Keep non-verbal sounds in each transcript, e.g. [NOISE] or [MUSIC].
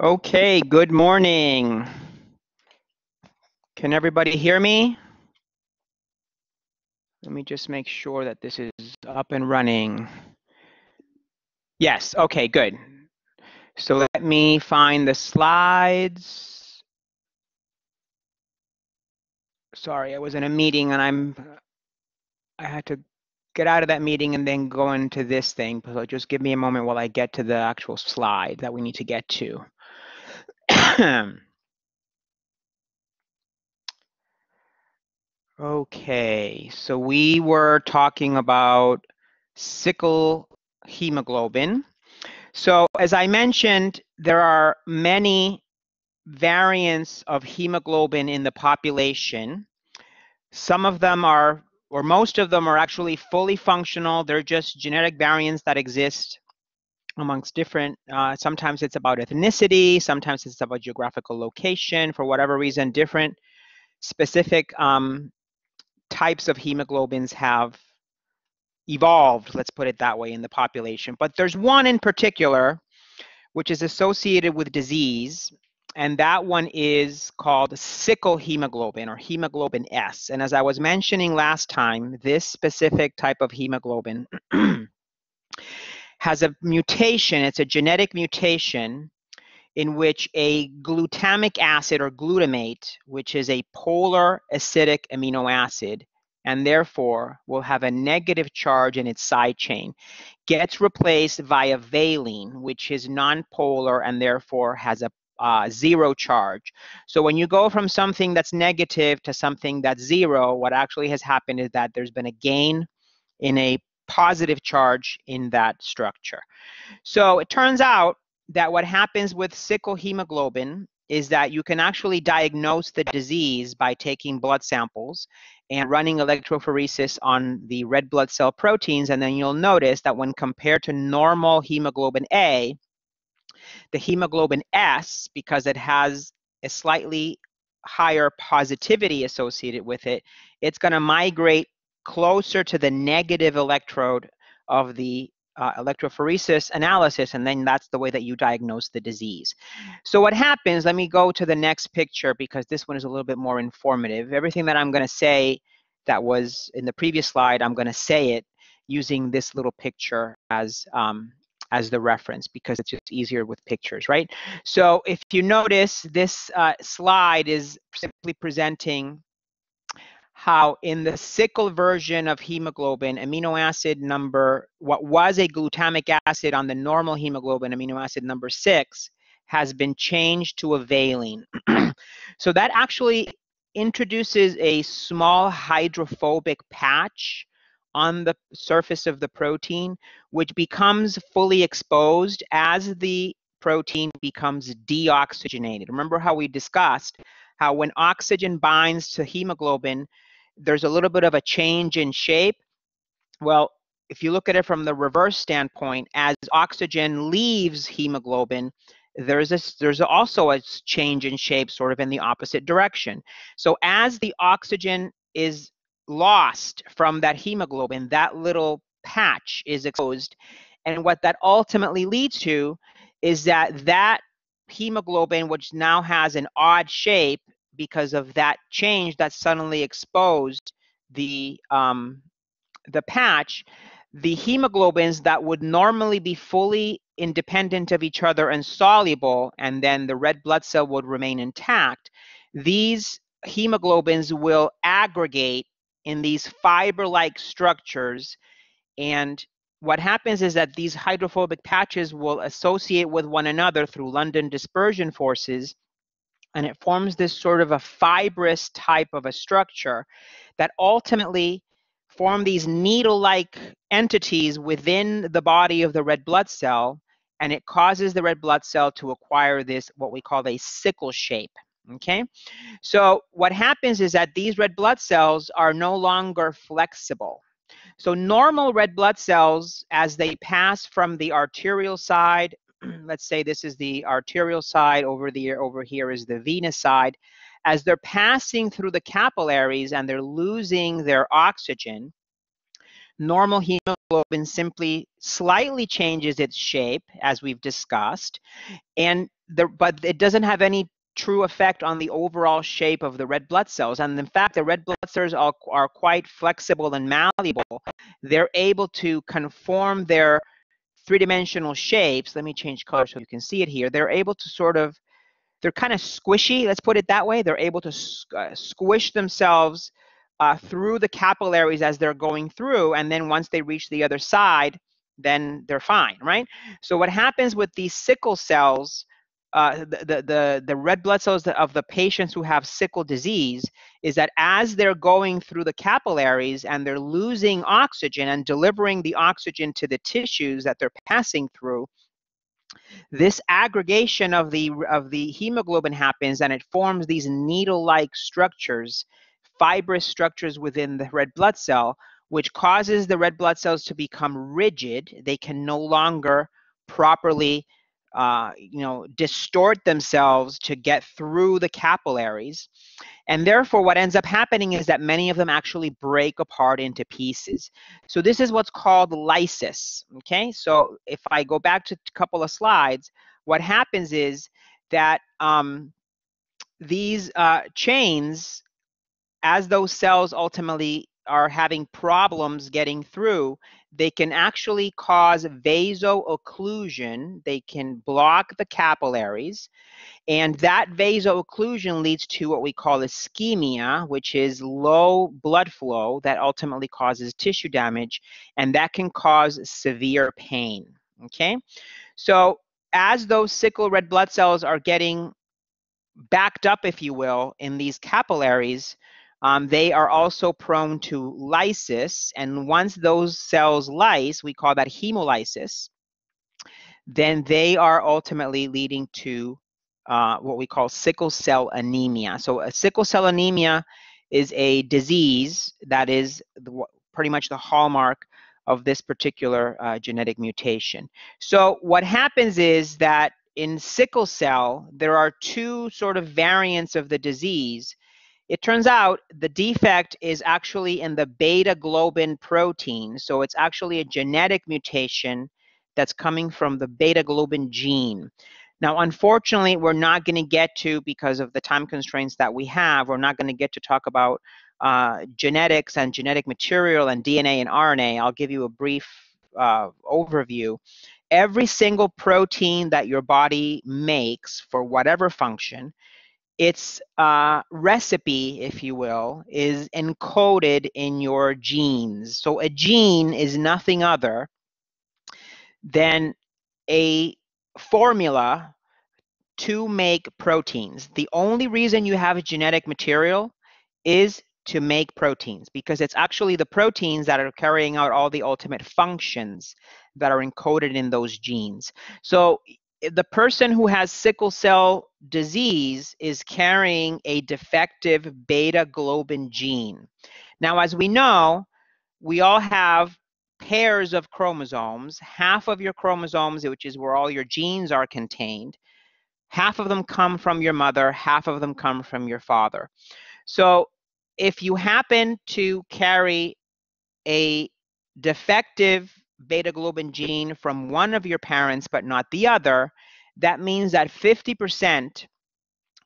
Okay, good morning. Can everybody hear me? Let me just make sure that this is up and running. Yes, okay, good. So let me find the slides. Sorry, I was in a meeting and I'm I had to get out of that meeting and then go into this thing. So just give me a moment while I get to the actual slide that we need to get to. [CLEARS THROAT] okay, so we were talking about sickle hemoglobin. So as I mentioned, there are many variants of hemoglobin in the population. Some of them are, or most of them are actually fully functional. They're just genetic variants that exist amongst different, uh, sometimes it's about ethnicity, sometimes it's about geographical location, for whatever reason, different specific um, types of hemoglobins have evolved, let's put it that way, in the population. But there's one in particular which is associated with disease, and that one is called sickle hemoglobin or hemoglobin S. And as I was mentioning last time, this specific type of hemoglobin [CLEARS THROAT] has a mutation, it's a genetic mutation in which a glutamic acid or glutamate, which is a polar acidic amino acid, and therefore will have a negative charge in its side chain, gets replaced via a valine, which is nonpolar and therefore has a uh, zero charge. So when you go from something that's negative to something that's zero, what actually has happened is that there's been a gain in a positive charge in that structure. So it turns out that what happens with sickle hemoglobin is that you can actually diagnose the disease by taking blood samples and running electrophoresis on the red blood cell proteins. And then you'll notice that when compared to normal hemoglobin A, the hemoglobin S, because it has a slightly higher positivity associated with it, it's going to migrate closer to the negative electrode of the uh, electrophoresis analysis, and then that's the way that you diagnose the disease. So what happens, let me go to the next picture because this one is a little bit more informative. Everything that I'm going to say that was in the previous slide, I'm going to say it using this little picture as um, as the reference because it's just easier with pictures, right? So if you notice, this uh, slide is simply presenting how in the sickle version of hemoglobin, amino acid number, what was a glutamic acid on the normal hemoglobin, amino acid number six, has been changed to a valine. [CLEARS THROAT] so that actually introduces a small hydrophobic patch on the surface of the protein, which becomes fully exposed as the protein becomes deoxygenated. Remember how we discussed how when oxygen binds to hemoglobin, there's a little bit of a change in shape. Well, if you look at it from the reverse standpoint, as oxygen leaves hemoglobin, there's a, there's also a change in shape sort of in the opposite direction. So as the oxygen is lost from that hemoglobin, that little patch is exposed. And what that ultimately leads to is that that hemoglobin, which now has an odd shape, because of that change that suddenly exposed the um, the patch, the hemoglobins that would normally be fully independent of each other and soluble, and then the red blood cell would remain intact, these hemoglobins will aggregate in these fiber-like structures. And what happens is that these hydrophobic patches will associate with one another through London dispersion forces and it forms this sort of a fibrous type of a structure that ultimately form these needle-like entities within the body of the red blood cell and it causes the red blood cell to acquire this what we call a sickle shape okay? So what happens is that these red blood cells are no longer flexible. So normal red blood cells as they pass from the arterial side [CLEARS THROAT] let's say this is the arterial side, over the over here is the venous side. As they're passing through the capillaries and they're losing their oxygen, normal hemoglobin simply slightly changes its shape, as we've discussed, and the, but it doesn't have any true effect on the overall shape of the red blood cells. And in fact, the red blood cells are, are quite flexible and malleable. They're able to conform their three-dimensional shapes. Let me change color so you can see it here. They're able to sort of, they're kind of squishy, let's put it that way. They're able to uh, squish themselves uh, through the capillaries as they're going through. And then once they reach the other side, then they're fine, right? So what happens with these sickle cells, uh, the, the, the red blood cells of the patients who have sickle disease is that as they're going through the capillaries and they're losing oxygen and delivering the oxygen to the tissues that they're passing through, this aggregation of the of the hemoglobin happens and it forms these needle-like structures, fibrous structures within the red blood cell, which causes the red blood cells to become rigid. They can no longer properly uh, you know, distort themselves to get through the capillaries. And therefore, what ends up happening is that many of them actually break apart into pieces. So this is what's called lysis, okay? So if I go back to a couple of slides, what happens is that um, these uh, chains, as those cells ultimately are having problems getting through, they can actually cause vasoocclusion. They can block the capillaries. And that vasoocclusion leads to what we call ischemia, which is low blood flow that ultimately causes tissue damage. And that can cause severe pain. Okay? So as those sickle red blood cells are getting backed up, if you will, in these capillaries, um, they are also prone to lysis, and once those cells lyse, we call that hemolysis, then they are ultimately leading to uh, what we call sickle cell anemia. So a sickle cell anemia is a disease that is the, pretty much the hallmark of this particular uh, genetic mutation. So what happens is that in sickle cell, there are two sort of variants of the disease it turns out the defect is actually in the beta globin protein. So it's actually a genetic mutation that's coming from the beta globin gene. Now, unfortunately, we're not going to get to, because of the time constraints that we have, we're not going to get to talk about uh, genetics and genetic material and DNA and RNA. I'll give you a brief uh, overview. Every single protein that your body makes for whatever function its uh, recipe, if you will, is encoded in your genes. So a gene is nothing other than a formula to make proteins. The only reason you have genetic material is to make proteins because it's actually the proteins that are carrying out all the ultimate functions that are encoded in those genes. So the person who has sickle cell disease is carrying a defective beta globin gene. Now, as we know, we all have pairs of chromosomes. Half of your chromosomes, which is where all your genes are contained, half of them come from your mother, half of them come from your father. So if you happen to carry a defective beta globin gene from one of your parents but not the other, that means that 50%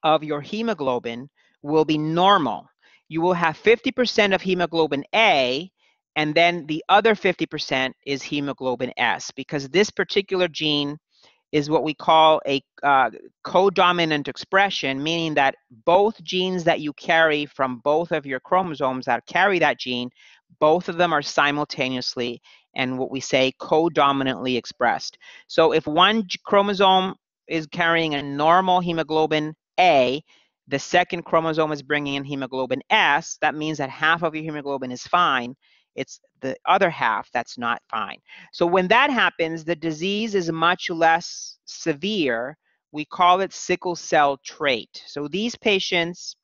of your hemoglobin will be normal. You will have 50% of hemoglobin A, and then the other 50% is hemoglobin S, because this particular gene is what we call a uh, codominant expression, meaning that both genes that you carry from both of your chromosomes that carry that gene, both of them are simultaneously and what we say co-dominantly expressed. So if one chromosome is carrying a normal hemoglobin A, the second chromosome is bringing in hemoglobin S, that means that half of your hemoglobin is fine. It's the other half that's not fine. So when that happens, the disease is much less severe. We call it sickle cell trait. So these patients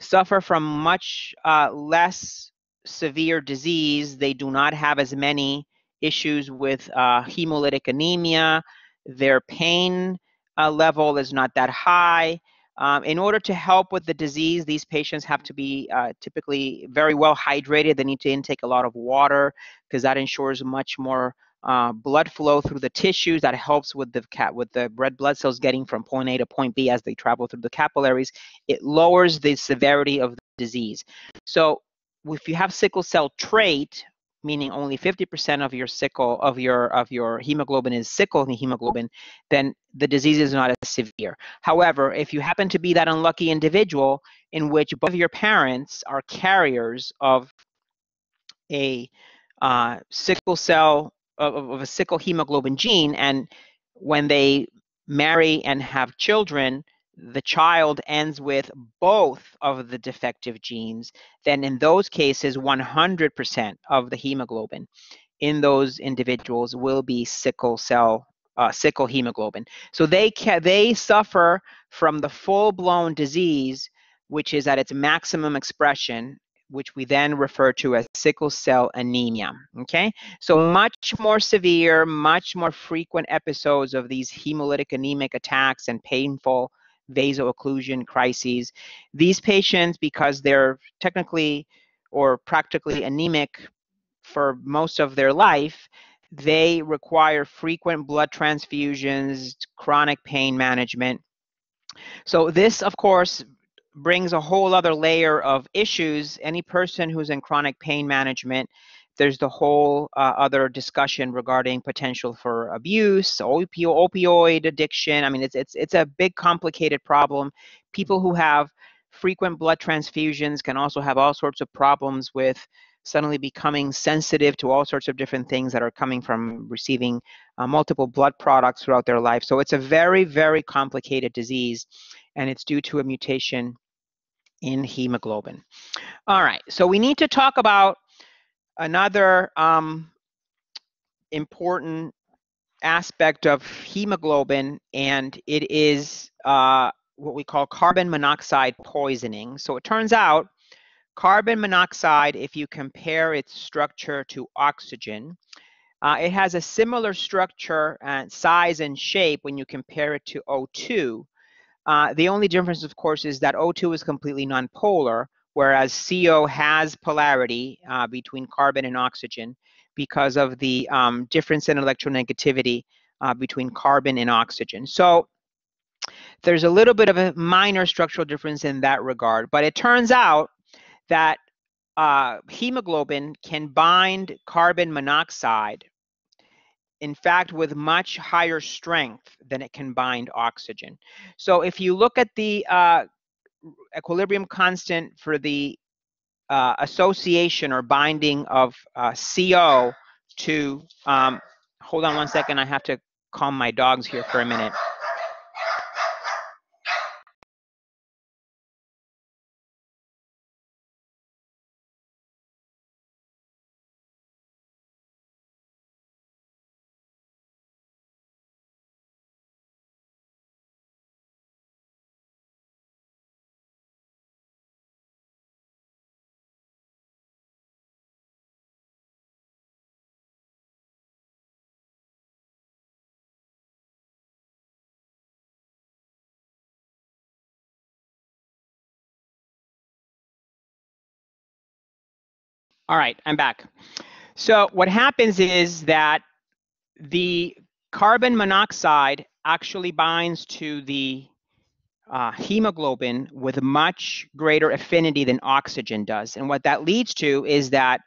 suffer from much uh, less severe disease. They do not have as many issues with uh, hemolytic anemia. Their pain uh, level is not that high. Um, in order to help with the disease, these patients have to be uh, typically very well hydrated. They need to intake a lot of water because that ensures much more uh, blood flow through the tissues that helps with the cat with the red blood cells getting from point A to point B as they travel through the capillaries. It lowers the severity of the disease. So if you have sickle cell trait, meaning only 50% of your sickle of your of your hemoglobin is sickle hemoglobin, then the disease is not as severe. However, if you happen to be that unlucky individual in which both of your parents are carriers of a uh, sickle cell of, of a sickle hemoglobin gene, and when they marry and have children, the child ends with both of the defective genes, then in those cases, 100% of the hemoglobin in those individuals will be sickle cell uh, sickle hemoglobin. So they ca- they suffer from the full-blown disease, which is at its maximum expression, which we then refer to as sickle cell anemia. Okay, so much more severe, much more frequent episodes of these hemolytic anemic attacks and painful vaso-occlusion crises. These patients, because they're technically or practically anemic for most of their life, they require frequent blood transfusions, chronic pain management. So this, of course, brings a whole other layer of issues. Any person who's in chronic pain management there's the whole uh, other discussion regarding potential for abuse, opio- opioid addiction. I mean, it's it's it's a big, complicated problem. People who have frequent blood transfusions can also have all sorts of problems with suddenly becoming sensitive to all sorts of different things that are coming from receiving uh, multiple blood products throughout their life. So it's a very, very complicated disease, and it's due to a mutation in hemoglobin. All right, so we need to talk about Another um, important aspect of hemoglobin, and it is uh, what we call carbon monoxide poisoning. So it turns out carbon monoxide, if you compare its structure to oxygen, uh, it has a similar structure and size and shape when you compare it to O2. Uh, the only difference, of course, is that O2 is completely nonpolar, whereas CO has polarity uh, between carbon and oxygen because of the um, difference in electronegativity uh, between carbon and oxygen. So there's a little bit of a minor structural difference in that regard, but it turns out that uh, hemoglobin can bind carbon monoxide, in fact, with much higher strength than it can bind oxygen. So if you look at the uh, equilibrium constant for the uh, association or binding of uh, CO to, um, hold on one second, I have to calm my dogs here for a minute. All right, I'm back. So what happens is that the carbon monoxide actually binds to the uh, hemoglobin with much greater affinity than oxygen does. And what that leads to is that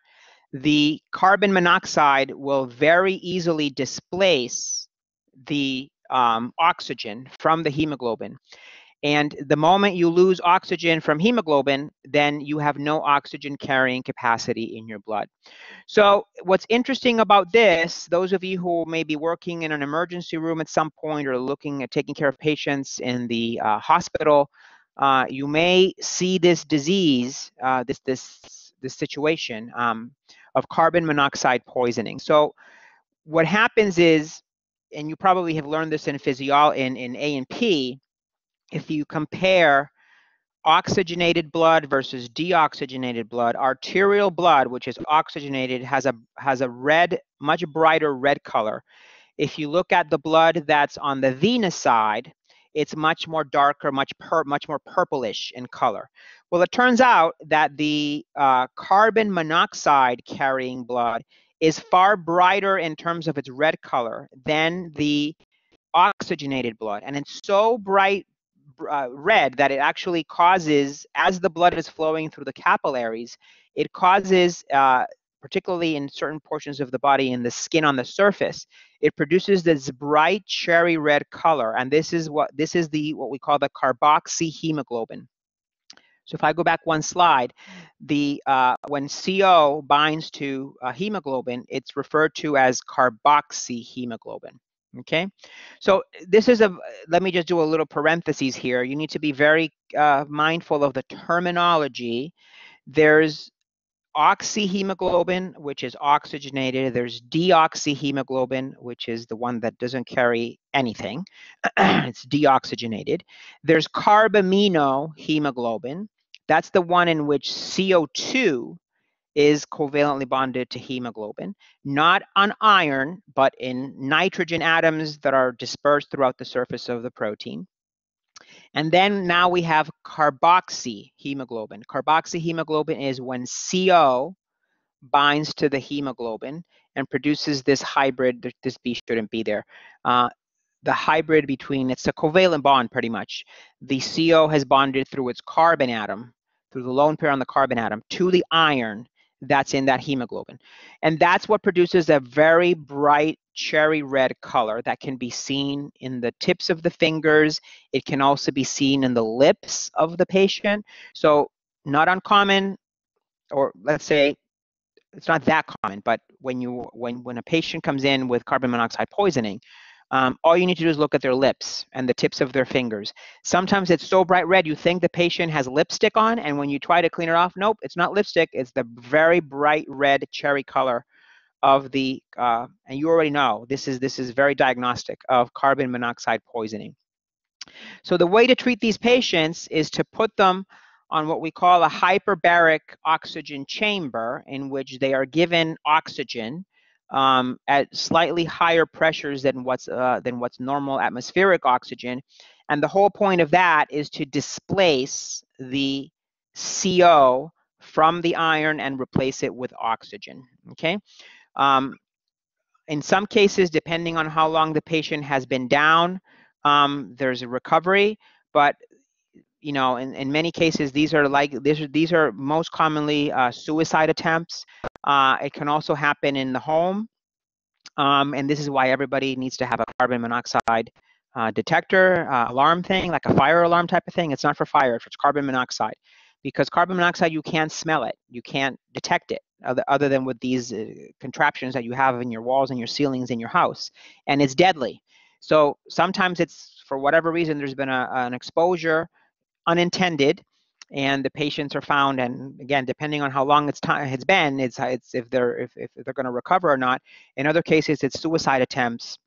the carbon monoxide will very easily displace the um, oxygen from the hemoglobin. And the moment you lose oxygen from hemoglobin, then you have no oxygen carrying capacity in your blood. So, what's interesting about this, those of you who may be working in an emergency room at some point or looking at taking care of patients in the uh, hospital, uh, you may see this disease, uh, this this this situation um, of carbon monoxide poisoning. So, what happens is, and you probably have learned this in physio in in A and P if you compare oxygenated blood versus deoxygenated blood, arterial blood, which is oxygenated, has a has a red, much brighter red color. If you look at the blood that's on the venous side, it's much more darker, much per, much more purplish in color. Well, it turns out that the uh, carbon monoxide carrying blood is far brighter in terms of its red color than the oxygenated blood. And it's so bright uh, red that it actually causes, as the blood is flowing through the capillaries, it causes, uh, particularly in certain portions of the body in the skin on the surface, it produces this bright cherry red color. And this is what this is the what we call the carboxyhemoglobin. So if I go back one slide, the uh, when CO binds to uh, hemoglobin, it's referred to as carboxyhemoglobin. Okay, so this is a, let me just do a little parentheses here. You need to be very uh, mindful of the terminology. There's oxyhemoglobin, which is oxygenated. There's deoxyhemoglobin, which is the one that doesn't carry anything. [CLEARS THROAT] it's deoxygenated. There's carbamino hemoglobin. That's the one in which CO2 is covalently bonded to hemoglobin, not on iron, but in nitrogen atoms that are dispersed throughout the surface of the protein. And then now we have carboxyhemoglobin. Carboxyhemoglobin is when CO binds to the hemoglobin and produces this hybrid, this B shouldn't be there. Uh, the hybrid between, it's a covalent bond pretty much. The CO has bonded through its carbon atom, through the lone pair on the carbon atom, to the iron that's in that hemoglobin. And that's what produces a very bright cherry red color that can be seen in the tips of the fingers. It can also be seen in the lips of the patient. So not uncommon, or let's say it's not that common, but when you when when a patient comes in with carbon monoxide poisoning, um, all you need to do is look at their lips and the tips of their fingers. Sometimes it's so bright red you think the patient has lipstick on, and when you try to clean it off, nope, it's not lipstick. It's the very bright red cherry color of the, uh, and you already know this is this is very diagnostic of carbon monoxide poisoning. So the way to treat these patients is to put them on what we call a hyperbaric oxygen chamber in which they are given oxygen um, at slightly higher pressures than what's uh, than what's normal atmospheric oxygen, and the whole point of that is to displace the CO from the iron and replace it with oxygen. Okay. Um, in some cases, depending on how long the patient has been down, um, there's a recovery, but you know, in, in many cases, these are like these are these are most commonly uh, suicide attempts. Uh, it can also happen in the home, um, and this is why everybody needs to have a carbon monoxide uh, detector uh, alarm thing, like a fire alarm type of thing. It's not for fire; it's carbon monoxide, because carbon monoxide you can't smell it, you can't detect it, other, other than with these uh, contraptions that you have in your walls and your ceilings in your house, and it's deadly. So sometimes it's for whatever reason there's been a, an exposure unintended and the patients are found and again depending on how long it's time has been it's, it's if they're if, if they're going to recover or not. In other cases it's suicide attempts.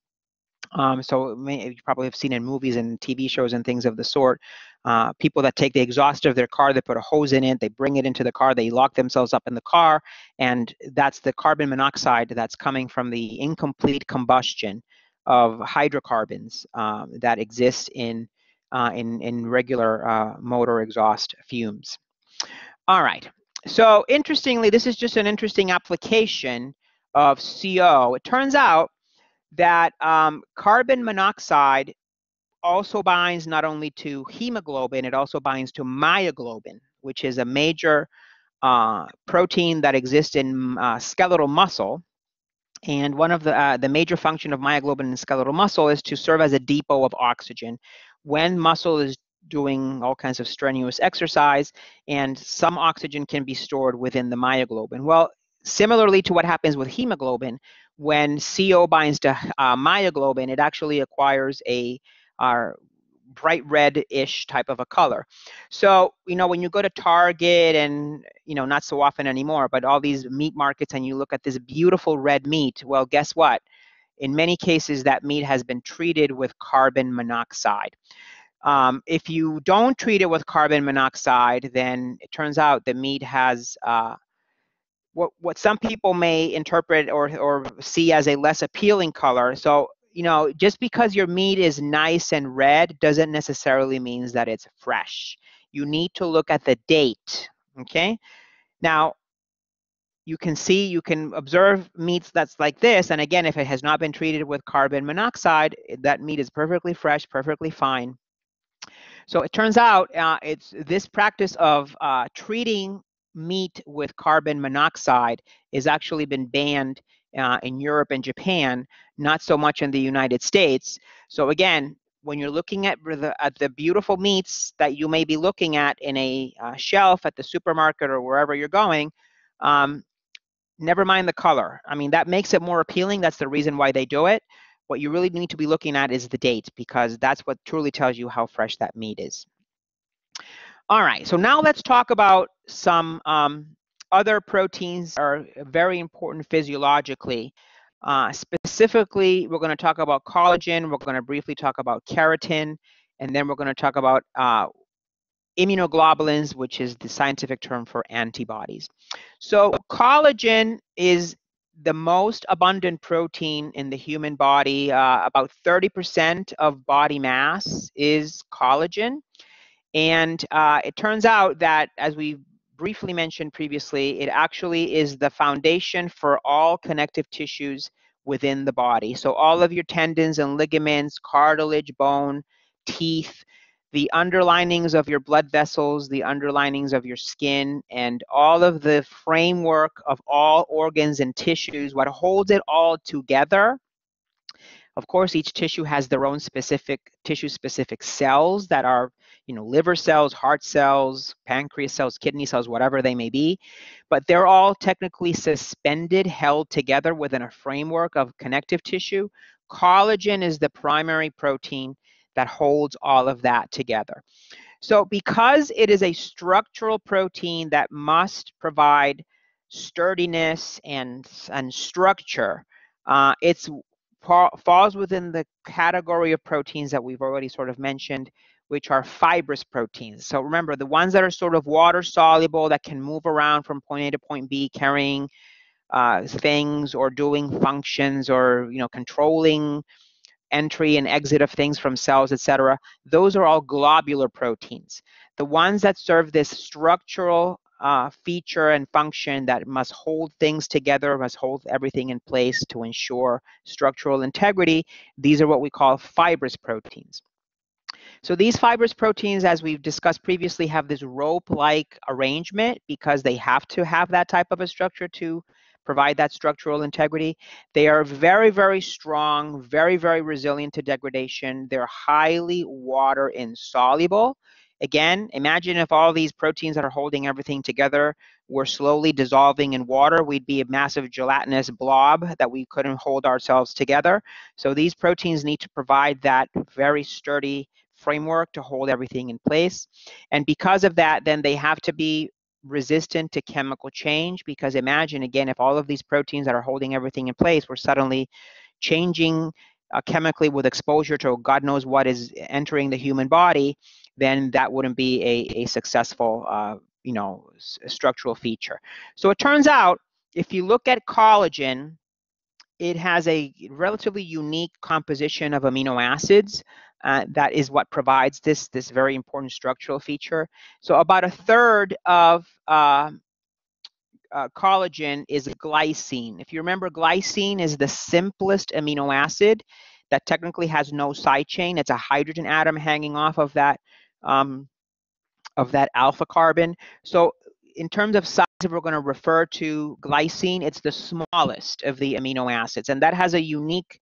Um, so may, you probably have seen in movies and TV shows and things of the sort, uh, people that take the exhaust of their car, they put a hose in it, they bring it into the car, they lock themselves up in the car, and that's the carbon monoxide that's coming from the incomplete combustion of hydrocarbons um, that exist in in, in regular uh, motor exhaust fumes. All right, so interestingly, this is just an interesting application of CO. It turns out that um, carbon monoxide also binds not only to hemoglobin, it also binds to myoglobin, which is a major uh, protein that exists in uh, skeletal muscle. And one of the, uh, the major function of myoglobin in skeletal muscle is to serve as a depot of oxygen, when muscle is doing all kinds of strenuous exercise and some oxygen can be stored within the myoglobin. Well, similarly to what happens with hemoglobin, when CO binds to uh, myoglobin, it actually acquires a uh, bright red-ish type of a color. So, you know, when you go to Target and, you know, not so often anymore, but all these meat markets and you look at this beautiful red meat, well, guess what? In many cases, that meat has been treated with carbon monoxide. Um, if you don't treat it with carbon monoxide, then it turns out the meat has uh, what, what some people may interpret or, or see as a less appealing color. So, you know, just because your meat is nice and red doesn't necessarily means that it's fresh. You need to look at the date, okay? Now, you can see, you can observe meats that's like this. And again, if it has not been treated with carbon monoxide, that meat is perfectly fresh, perfectly fine. So it turns out uh, it's this practice of uh, treating meat with carbon monoxide has actually been banned uh, in Europe and Japan, not so much in the United States. So again, when you're looking at the, at the beautiful meats that you may be looking at in a uh, shelf at the supermarket or wherever you're going, um, never mind the color. I mean, that makes it more appealing. That's the reason why they do it. What you really need to be looking at is the date because that's what truly tells you how fresh that meat is. All right, so now let's talk about some um, other proteins are very important physiologically. Uh, specifically, we're going to talk about collagen, we're going to briefly talk about keratin, and then we're going to talk about uh, immunoglobulins, which is the scientific term for antibodies. So collagen is the most abundant protein in the human body. Uh, about 30% of body mass is collagen. And uh, it turns out that, as we briefly mentioned previously, it actually is the foundation for all connective tissues within the body. So all of your tendons and ligaments, cartilage, bone, teeth, the underlinings of your blood vessels, the underlinings of your skin, and all of the framework of all organs and tissues, what holds it all together. Of course, each tissue has their own specific tissue specific cells that are you know, liver cells, heart cells, pancreas cells, kidney cells, whatever they may be. But they're all technically suspended, held together within a framework of connective tissue. Collagen is the primary protein that holds all of that together. So because it is a structural protein that must provide sturdiness and, and structure, uh, it's falls within the category of proteins that we've already sort of mentioned which are fibrous proteins. So remember, the ones that are sort of water soluble that can move around from point A to point B carrying uh, things or doing functions or you know controlling entry and exit of things from cells, etc. Those are all globular proteins. The ones that serve this structural uh, feature and function that must hold things together, must hold everything in place to ensure structural integrity, these are what we call fibrous proteins. So these fibrous proteins, as we've discussed previously, have this rope-like arrangement because they have to have that type of a structure to provide that structural integrity. They are very, very strong, very, very resilient to degradation. They're highly water insoluble. Again, imagine if all these proteins that are holding everything together were slowly dissolving in water, we'd be a massive gelatinous blob that we couldn't hold ourselves together. So these proteins need to provide that very sturdy framework to hold everything in place. And because of that, then they have to be resistant to chemical change because imagine again if all of these proteins that are holding everything in place were suddenly changing uh, chemically with exposure to God knows what is entering the human body, then that wouldn't be a, a successful, uh, you know, structural feature. So it turns out if you look at collagen, it has a relatively unique composition of amino acids. Uh, that is what provides this, this very important structural feature. So about a third of uh, uh, collagen is glycine. If you remember, glycine is the simplest amino acid that technically has no side chain. It's a hydrogen atom hanging off of that um, of that alpha carbon. So in terms of size, if we're going to refer to glycine, it's the smallest of the amino acids, and that has a unique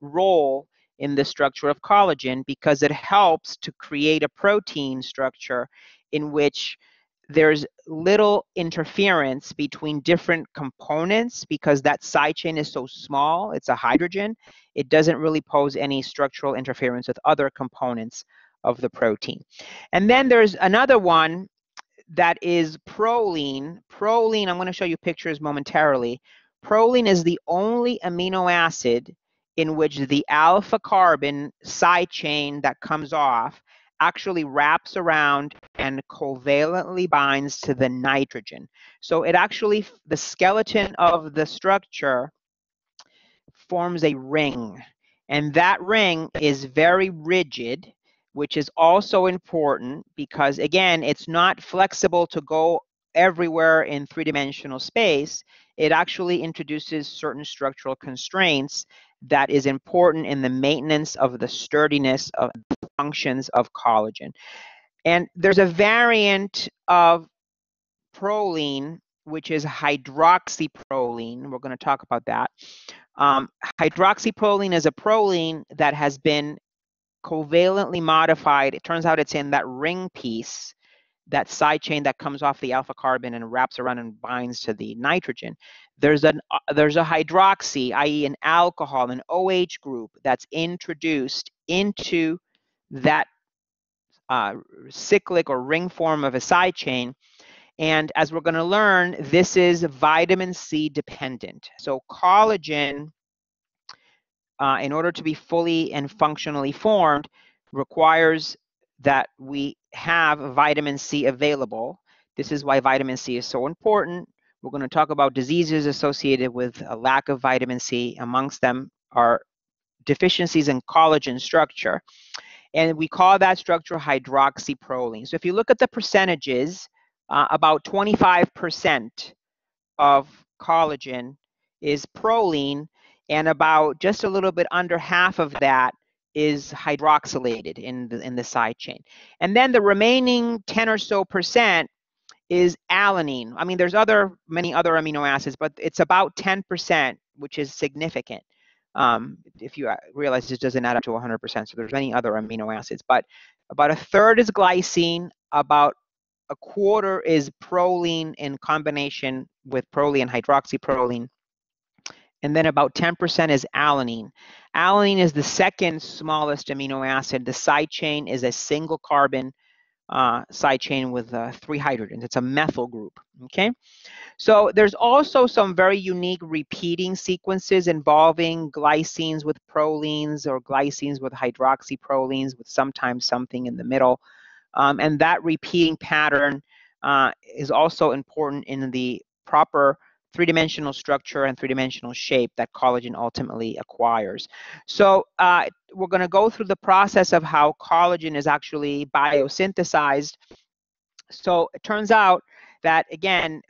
role in the structure of collagen because it helps to create a protein structure in which there's little interference between different components because that side chain is so small, it's a hydrogen, it doesn't really pose any structural interference with other components of the protein. And then there's another one that is proline. Proline, I'm going to show you pictures momentarily. Proline is the only amino acid in which the alpha carbon side chain that comes off actually wraps around and covalently binds to the nitrogen. So it actually, the skeleton of the structure forms a ring. And that ring is very rigid which is also important because again, it's not flexible to go everywhere in three-dimensional space, it actually introduces certain structural constraints that is important in the maintenance of the sturdiness of functions of collagen. And there's a variant of proline, which is hydroxyproline. We're going to talk about that. Um, hydroxyproline is a proline that has been covalently modified. It turns out it's in that ring piece, that side chain that comes off the alpha carbon and wraps around and binds to the nitrogen. There's an uh, there's a hydroxy, i.e., an alcohol, an OH group that's introduced into that uh, cyclic or ring form of a side chain. And as we're going to learn, this is vitamin C dependent. So collagen, uh, in order to be fully and functionally formed, requires that we have vitamin C available. This is why vitamin C is so important. We're going to talk about diseases associated with a lack of vitamin C. Amongst them are deficiencies in collagen structure. And we call that structure hydroxyproline. So if you look at the percentages, uh, about 25% of collagen is proline, and about just a little bit under half of that is hydroxylated in the, in the side chain. And then the remaining 10 or so percent is alanine. I mean, there's other many other amino acids, but it's about 10%, which is significant. Um, if you uh, realize this doesn't add up to 100%, so there's many other amino acids, but about a third is glycine, about a quarter is proline in combination with proline, hydroxyproline, and then about 10% is alanine. Alanine is the second smallest amino acid. The side chain is a single carbon uh, side chain with uh, three hydrogens. It's a methyl group, okay? So there's also some very unique repeating sequences involving glycines with prolines or glycines with hydroxyprolines with sometimes something in the middle. Um, and that repeating pattern uh, is also important in the proper three-dimensional structure and three-dimensional shape that collagen ultimately acquires. So uh, we're going to go through the process of how collagen is actually biosynthesized. So it turns out that, again,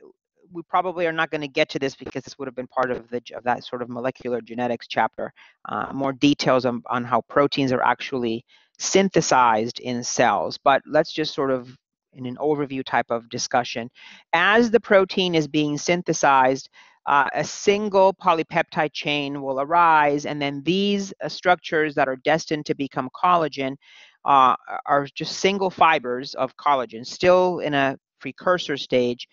we probably are not going to get to this because this would have been part of the of that sort of molecular genetics chapter. Uh, more details on, on how proteins are actually synthesized in cells. But let's just sort of in an overview type of discussion. As the protein is being synthesized, uh, a single polypeptide chain will arise, and then these uh, structures that are destined to become collagen uh, are just single fibers of collagen, still in a precursor stage.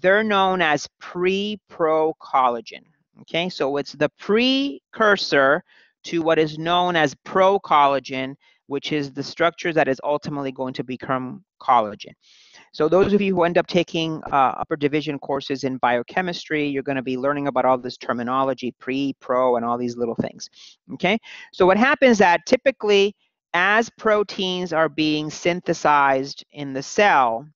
They're known as pre-pro collagen. Okay, so it's the precursor to what is known as pro collagen, which is the structure that is ultimately going to become collagen. So those of you who end up taking uh, upper division courses in biochemistry, you're going to be learning about all this terminology, pre, pro, and all these little things. Okay. So what happens that typically as proteins are being synthesized in the cell,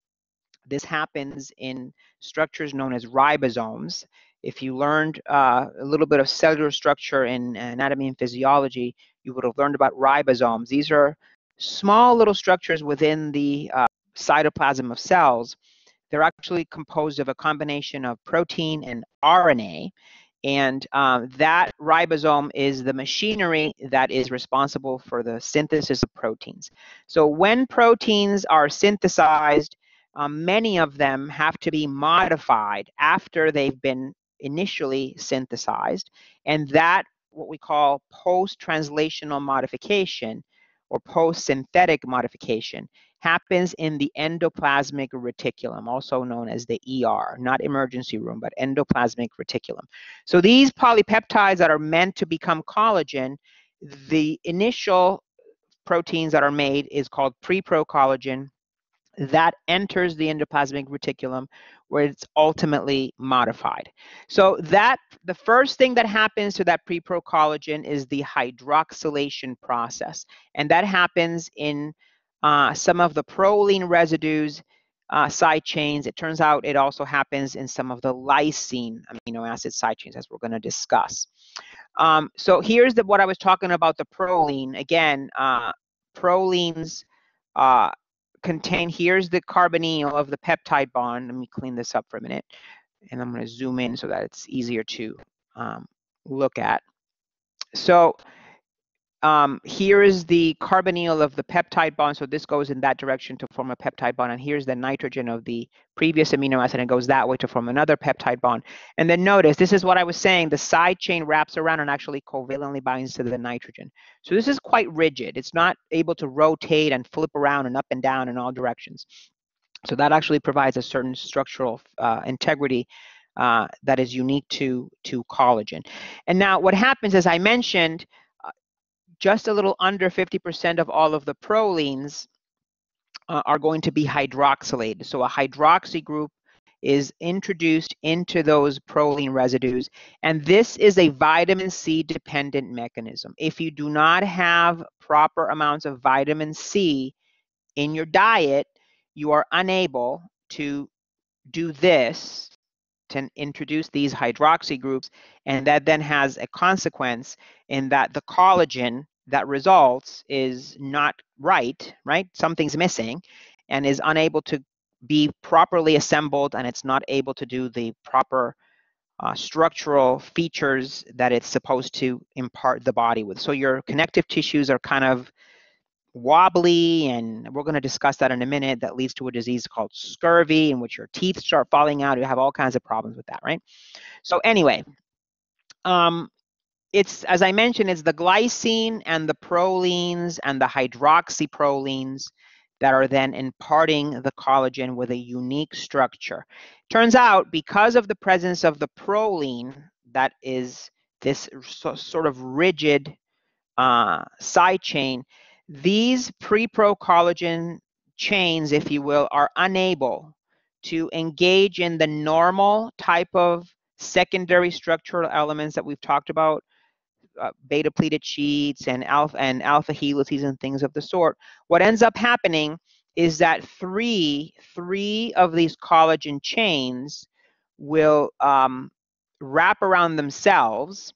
this happens in structures known as ribosomes. If you learned uh, a little bit of cellular structure in anatomy and physiology, you would have learned about ribosomes. These are small little structures within the uh, cytoplasm of cells. They're actually composed of a combination of protein and RNA. And um, that ribosome is the machinery that is responsible for the synthesis of proteins. So when proteins are synthesized, um, many of them have to be modified after they've been initially synthesized. And that, what we call post-translational modification or post-synthetic modification, happens in the endoplasmic reticulum, also known as the ER, not emergency room, but endoplasmic reticulum. So these polypeptides that are meant to become collagen, the initial proteins that are made is called pre-pro. That enters the endoplasmic reticulum where it's ultimately modified. So that the first thing that happens to that pre-pro is the hydroxylation process. And that happens in uh, some of the proline residues uh, side chains. It turns out it also happens in some of the lysine amino acid side chains, as we're going to discuss. Um, so here's the, what I was talking about the proline. Again, uh, prolines uh, contain, here's the carbonyl of the peptide bond. Let me clean this up for a minute. And I'm going to zoom in so that it's easier to um, look at. So um, here is the carbonyl of the peptide bond. So this goes in that direction to form a peptide bond. And here's the nitrogen of the previous amino acid and goes that way to form another peptide bond. And then notice, this is what I was saying, the side chain wraps around and actually covalently binds to the nitrogen. So this is quite rigid. It's not able to rotate and flip around and up and down in all directions. So that actually provides a certain structural uh, integrity uh, that is unique to, to collagen. And now what happens, as I mentioned, just a little under 50% of all of the prolines uh, are going to be hydroxylated. So a hydroxy group is introduced into those proline residues. And this is a vitamin C dependent mechanism. If you do not have proper amounts of vitamin C in your diet, you are unable to do this to introduce these hydroxy groups, and that then has a consequence in that the collagen that results is not right, right? Something's missing and is unable to be properly assembled and it's not able to do the proper uh, structural features that it's supposed to impart the body with. So your connective tissues are kind of wobbly, and we're going to discuss that in a minute. That leads to a disease called scurvy, in which your teeth start falling out. You have all kinds of problems with that, right? So anyway, um, it's as I mentioned, it's the glycine and the prolines and the hydroxyprolines that are then imparting the collagen with a unique structure. Turns out, because of the presence of the proline, that is this so, sort of rigid uh, side chain, these pre-pro collagen chains, if you will, are unable to engage in the normal type of secondary structural elements that we've talked about uh, beta pleated sheets and alpha and alpha helices and things of the sort. What ends up happening is that three three of these collagen chains will um, wrap around themselves,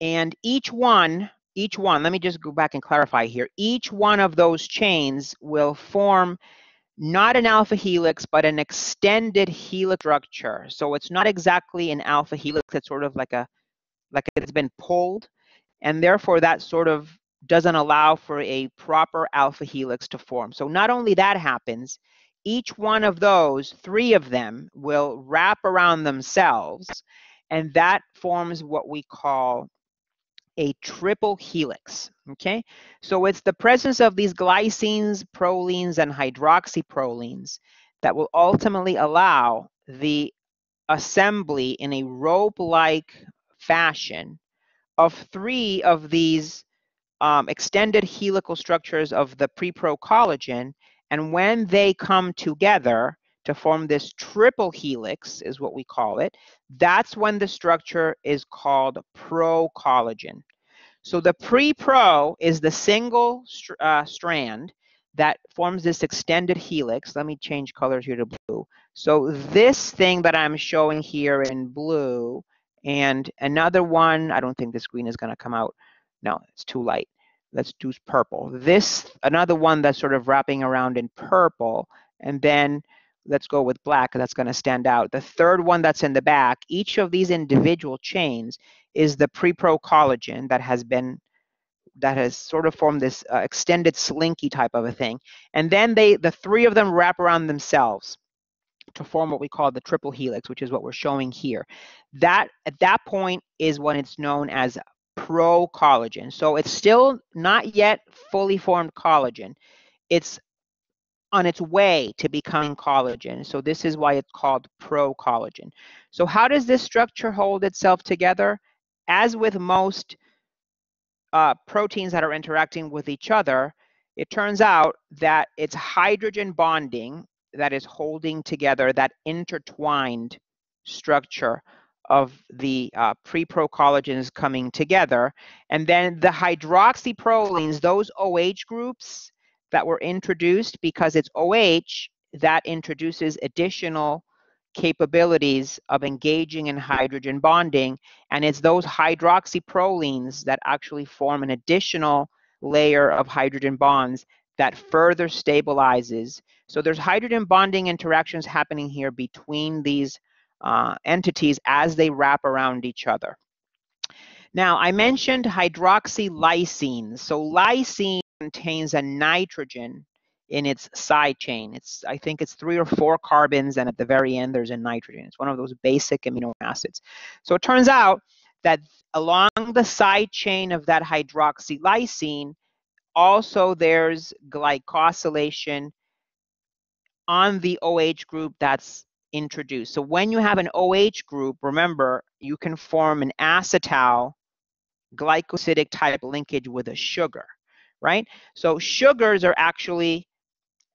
and each one each one. Let me just go back and clarify here. Each one of those chains will form not an alpha helix, but an extended helix structure. So it's not exactly an alpha helix. It's sort of like a like it's been pulled, and therefore that sort of doesn't allow for a proper alpha helix to form. So not only that happens, each one of those, three of them, will wrap around themselves, and that forms what we call a triple helix, okay? So it's the presence of these glycines, prolines, and hydroxyprolines that will ultimately allow the assembly in a rope-like fashion of three of these um, extended helical structures of the pre-pro collagen. And when they come together to form this triple helix, is what we call it, that's when the structure is called pro-collagen. So the pre-pro is the single uh, strand that forms this extended helix. Let me change colors here to blue. So this thing that I'm showing here in blue and another one, I don't think this green is going to come out. No, it's too light. Let's do purple. This, another one that's sort of wrapping around in purple. And then let's go with black, that's going to stand out. The third one that's in the back, each of these individual chains is the pre-pro collagen that has been that has sort of formed this uh, extended slinky type of a thing. And then they, the three of them wrap around themselves to form what we call the triple helix, which is what we're showing here. That at that point is when it's known as pro-collagen. So it's still not yet fully formed collagen. It's on its way to becoming collagen. So this is why it's called pro-collagen. So how does this structure hold itself together? As with most uh, proteins that are interacting with each other, it turns out that it's hydrogen bonding that is holding together that intertwined structure of the uh, pre-procollagens coming together. And then the hydroxyprolines, those OH groups that were introduced because it's OH that introduces additional capabilities of engaging in hydrogen bonding. And it's those hydroxyprolines that actually form an additional layer of hydrogen bonds that further stabilizes. So there's hydrogen bonding interactions happening here between these uh, entities as they wrap around each other. Now, I mentioned hydroxylysine. So lysine contains a nitrogen in its side chain. It's I think it's three or four carbons, and at the very end there's a nitrogen. It's one of those basic amino acids. So it turns out that along the side chain of that hydroxylysine, also there's glycosylation on the OH group that's introduced. So when you have an OH group, remember, you can form an acetal glycosidic type linkage with a sugar, right? So sugars are actually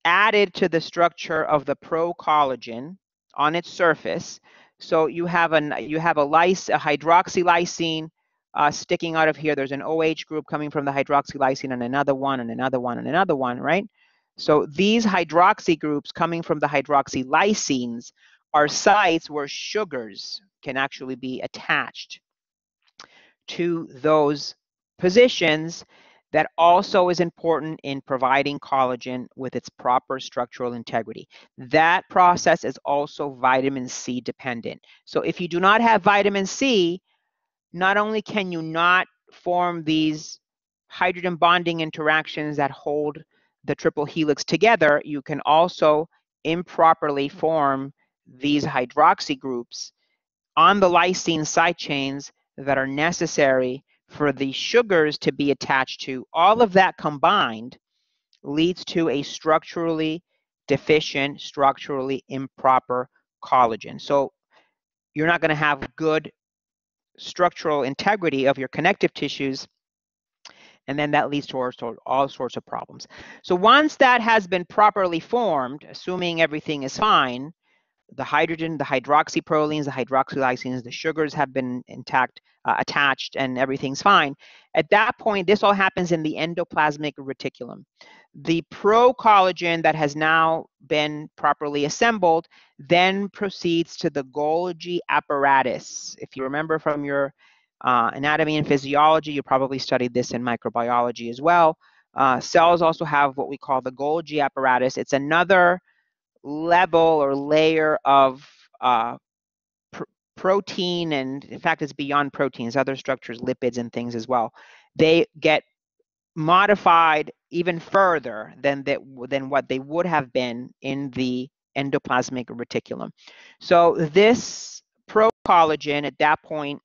added to the structure of the procollagen on its surface. So you have a you have a lyse, a hydroxylysine uh, sticking out of here. There's an OH group coming from the hydroxylysine and another one and another one and another one, right? So these hydroxy groups coming from the hydroxylysines are sites where sugars can actually be attached to those positions that also is important in providing collagen with its proper structural integrity. That process is also vitamin C dependent. So if you do not have vitamin C, not only can you not form these hydrogen bonding interactions that hold the triple helix together, you can also improperly form these hydroxy groups on the lysine side chains that are necessary for the sugars to be attached to, all of that combined leads to a structurally deficient, structurally improper collagen. So you're not going to have good structural integrity of your connective tissues and then that leads to all sorts of problems. So once that has been properly formed, assuming everything is fine, the hydrogen, the hydroxyprolines, the hydroxylysines, the sugars have been intact, uh, attached, and everything's fine. At that point, this all happens in the endoplasmic reticulum. The procollagen that has now been properly assembled then proceeds to the Golgi apparatus. If you remember from your uh, anatomy and physiology, you probably studied this in microbiology as well. Uh, cells also have what we call the Golgi apparatus. It's another level or layer of uh, protein, and in fact, it's beyond proteins, other structures, lipids, and things as well. They get modified even further than that than what they would have been in the endoplasmic reticulum. So this procollagen at that point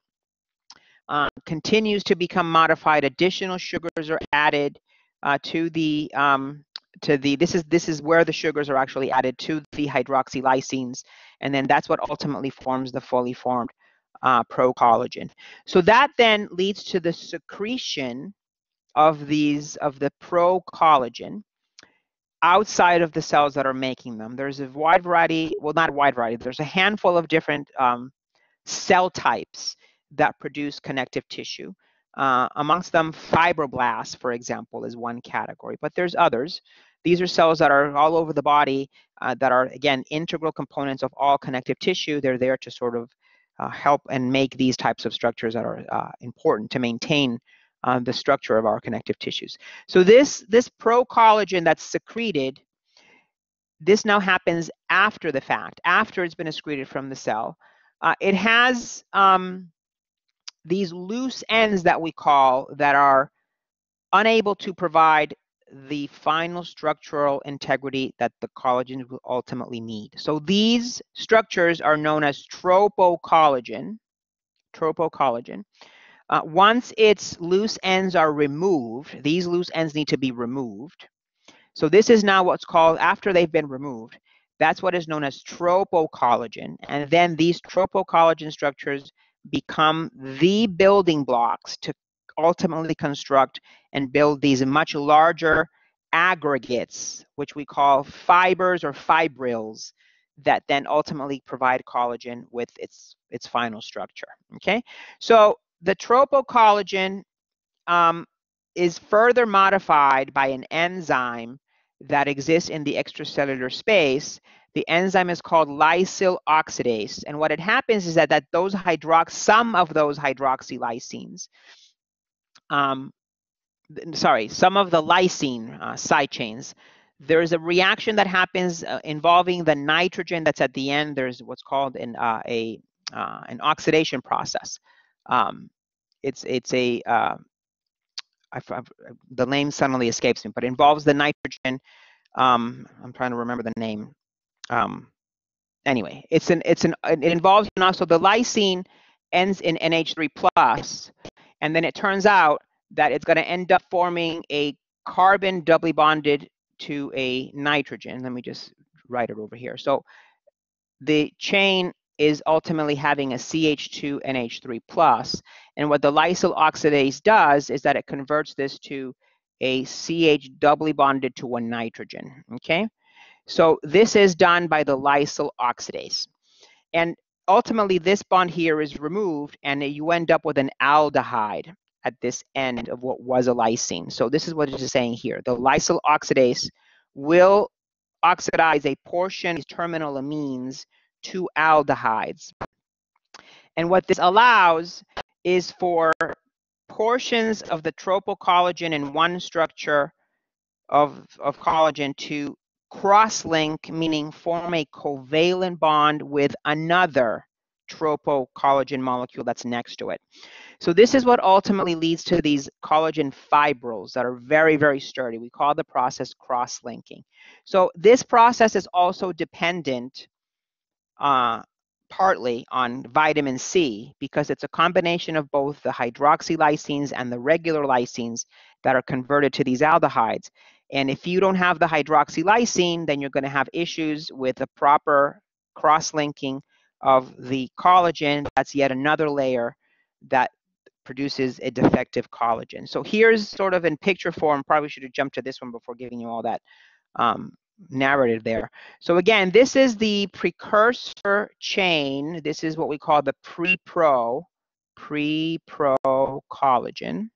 uh, continues to become modified. Additional sugars are added uh, to the um, to the this is this is where the sugars are actually added to the hydroxylysines and then that's what ultimately forms the fully formed uh, procollagen. So that then leads to the secretion of these of the procollagen outside of the cells that are making them. There's a wide variety well not wide variety there's a handful of different um, cell types that produce connective tissue. Uh, amongst them, fibroblasts, for example, is one category, but there's others. These are cells that are all over the body uh, that are, again, integral components of all connective tissue. They're there to sort of uh, help and make these types of structures that are uh, important to maintain uh, the structure of our connective tissues. So this, this procollagen that's secreted, this now happens after the fact, after it's been excreted from the cell. Uh, it has um, these loose ends that we call that are unable to provide the final structural integrity that the collagen will ultimately need. So these structures are known as tropocollagen, tropocollagen. Uh, once its loose ends are removed, these loose ends need to be removed. So this is now what's called, after they've been removed, that's what is known as tropocollagen. And then these tropocollagen structures become the building blocks to ultimately construct and build these much larger aggregates, which we call fibers or fibrils, that then ultimately provide collagen with its, its final structure, okay? So the tropocollagen um, is further modified by an enzyme that exists in the extracellular space the enzyme is called lysyl oxidase. And what it happens is that, that those hydrox, some of those hydroxylysines um, sorry, some of the lysine uh, side chains. There's a reaction that happens uh, involving the nitrogen that's at the end. There's what's called an uh, a uh, an oxidation process. Um, it's it's a uh, I've, I've, the name suddenly escapes me, but involves the nitrogen. Um, I'm trying to remember the name. Um, anyway, it's an it's an it involves also the lysine ends in NH3 plus, and then it turns out that it's going to end up forming a carbon doubly bonded to a nitrogen. Let me just write it over here. So the chain is ultimately having a CH2NH3 plus. plus, and what the lysyl oxidase does is that it converts this to a CH doubly bonded to a nitrogen, okay? So this is done by the lysyl oxidase. And ultimately this bond here is removed and you end up with an aldehyde at this end of what was a lysine. So this is what it is saying here. The lysyl oxidase will oxidize a portion of terminal amines to aldehydes. And what this allows is for portions of the tropocollagen in one structure of, of collagen to cross-link, meaning form a covalent bond with another tropocollagen molecule that's next to it. So this is what ultimately leads to these collagen fibrils that are very, very sturdy. We call the process cross-linking. So this process is also dependent uh, partly on vitamin C because it's a combination of both the hydroxylysines and the regular lysines that are converted to these aldehydes. And if you don't have the hydroxylysine, then you're going to have issues with the proper cross-linking of the collagen. That's yet another layer that produces a defective collagen. So here's sort of in picture form, probably should have jumped to this one before giving you all that um, narrative there. So again, this is the precursor chain. This is what we call the pre-pro, pre-pro collagen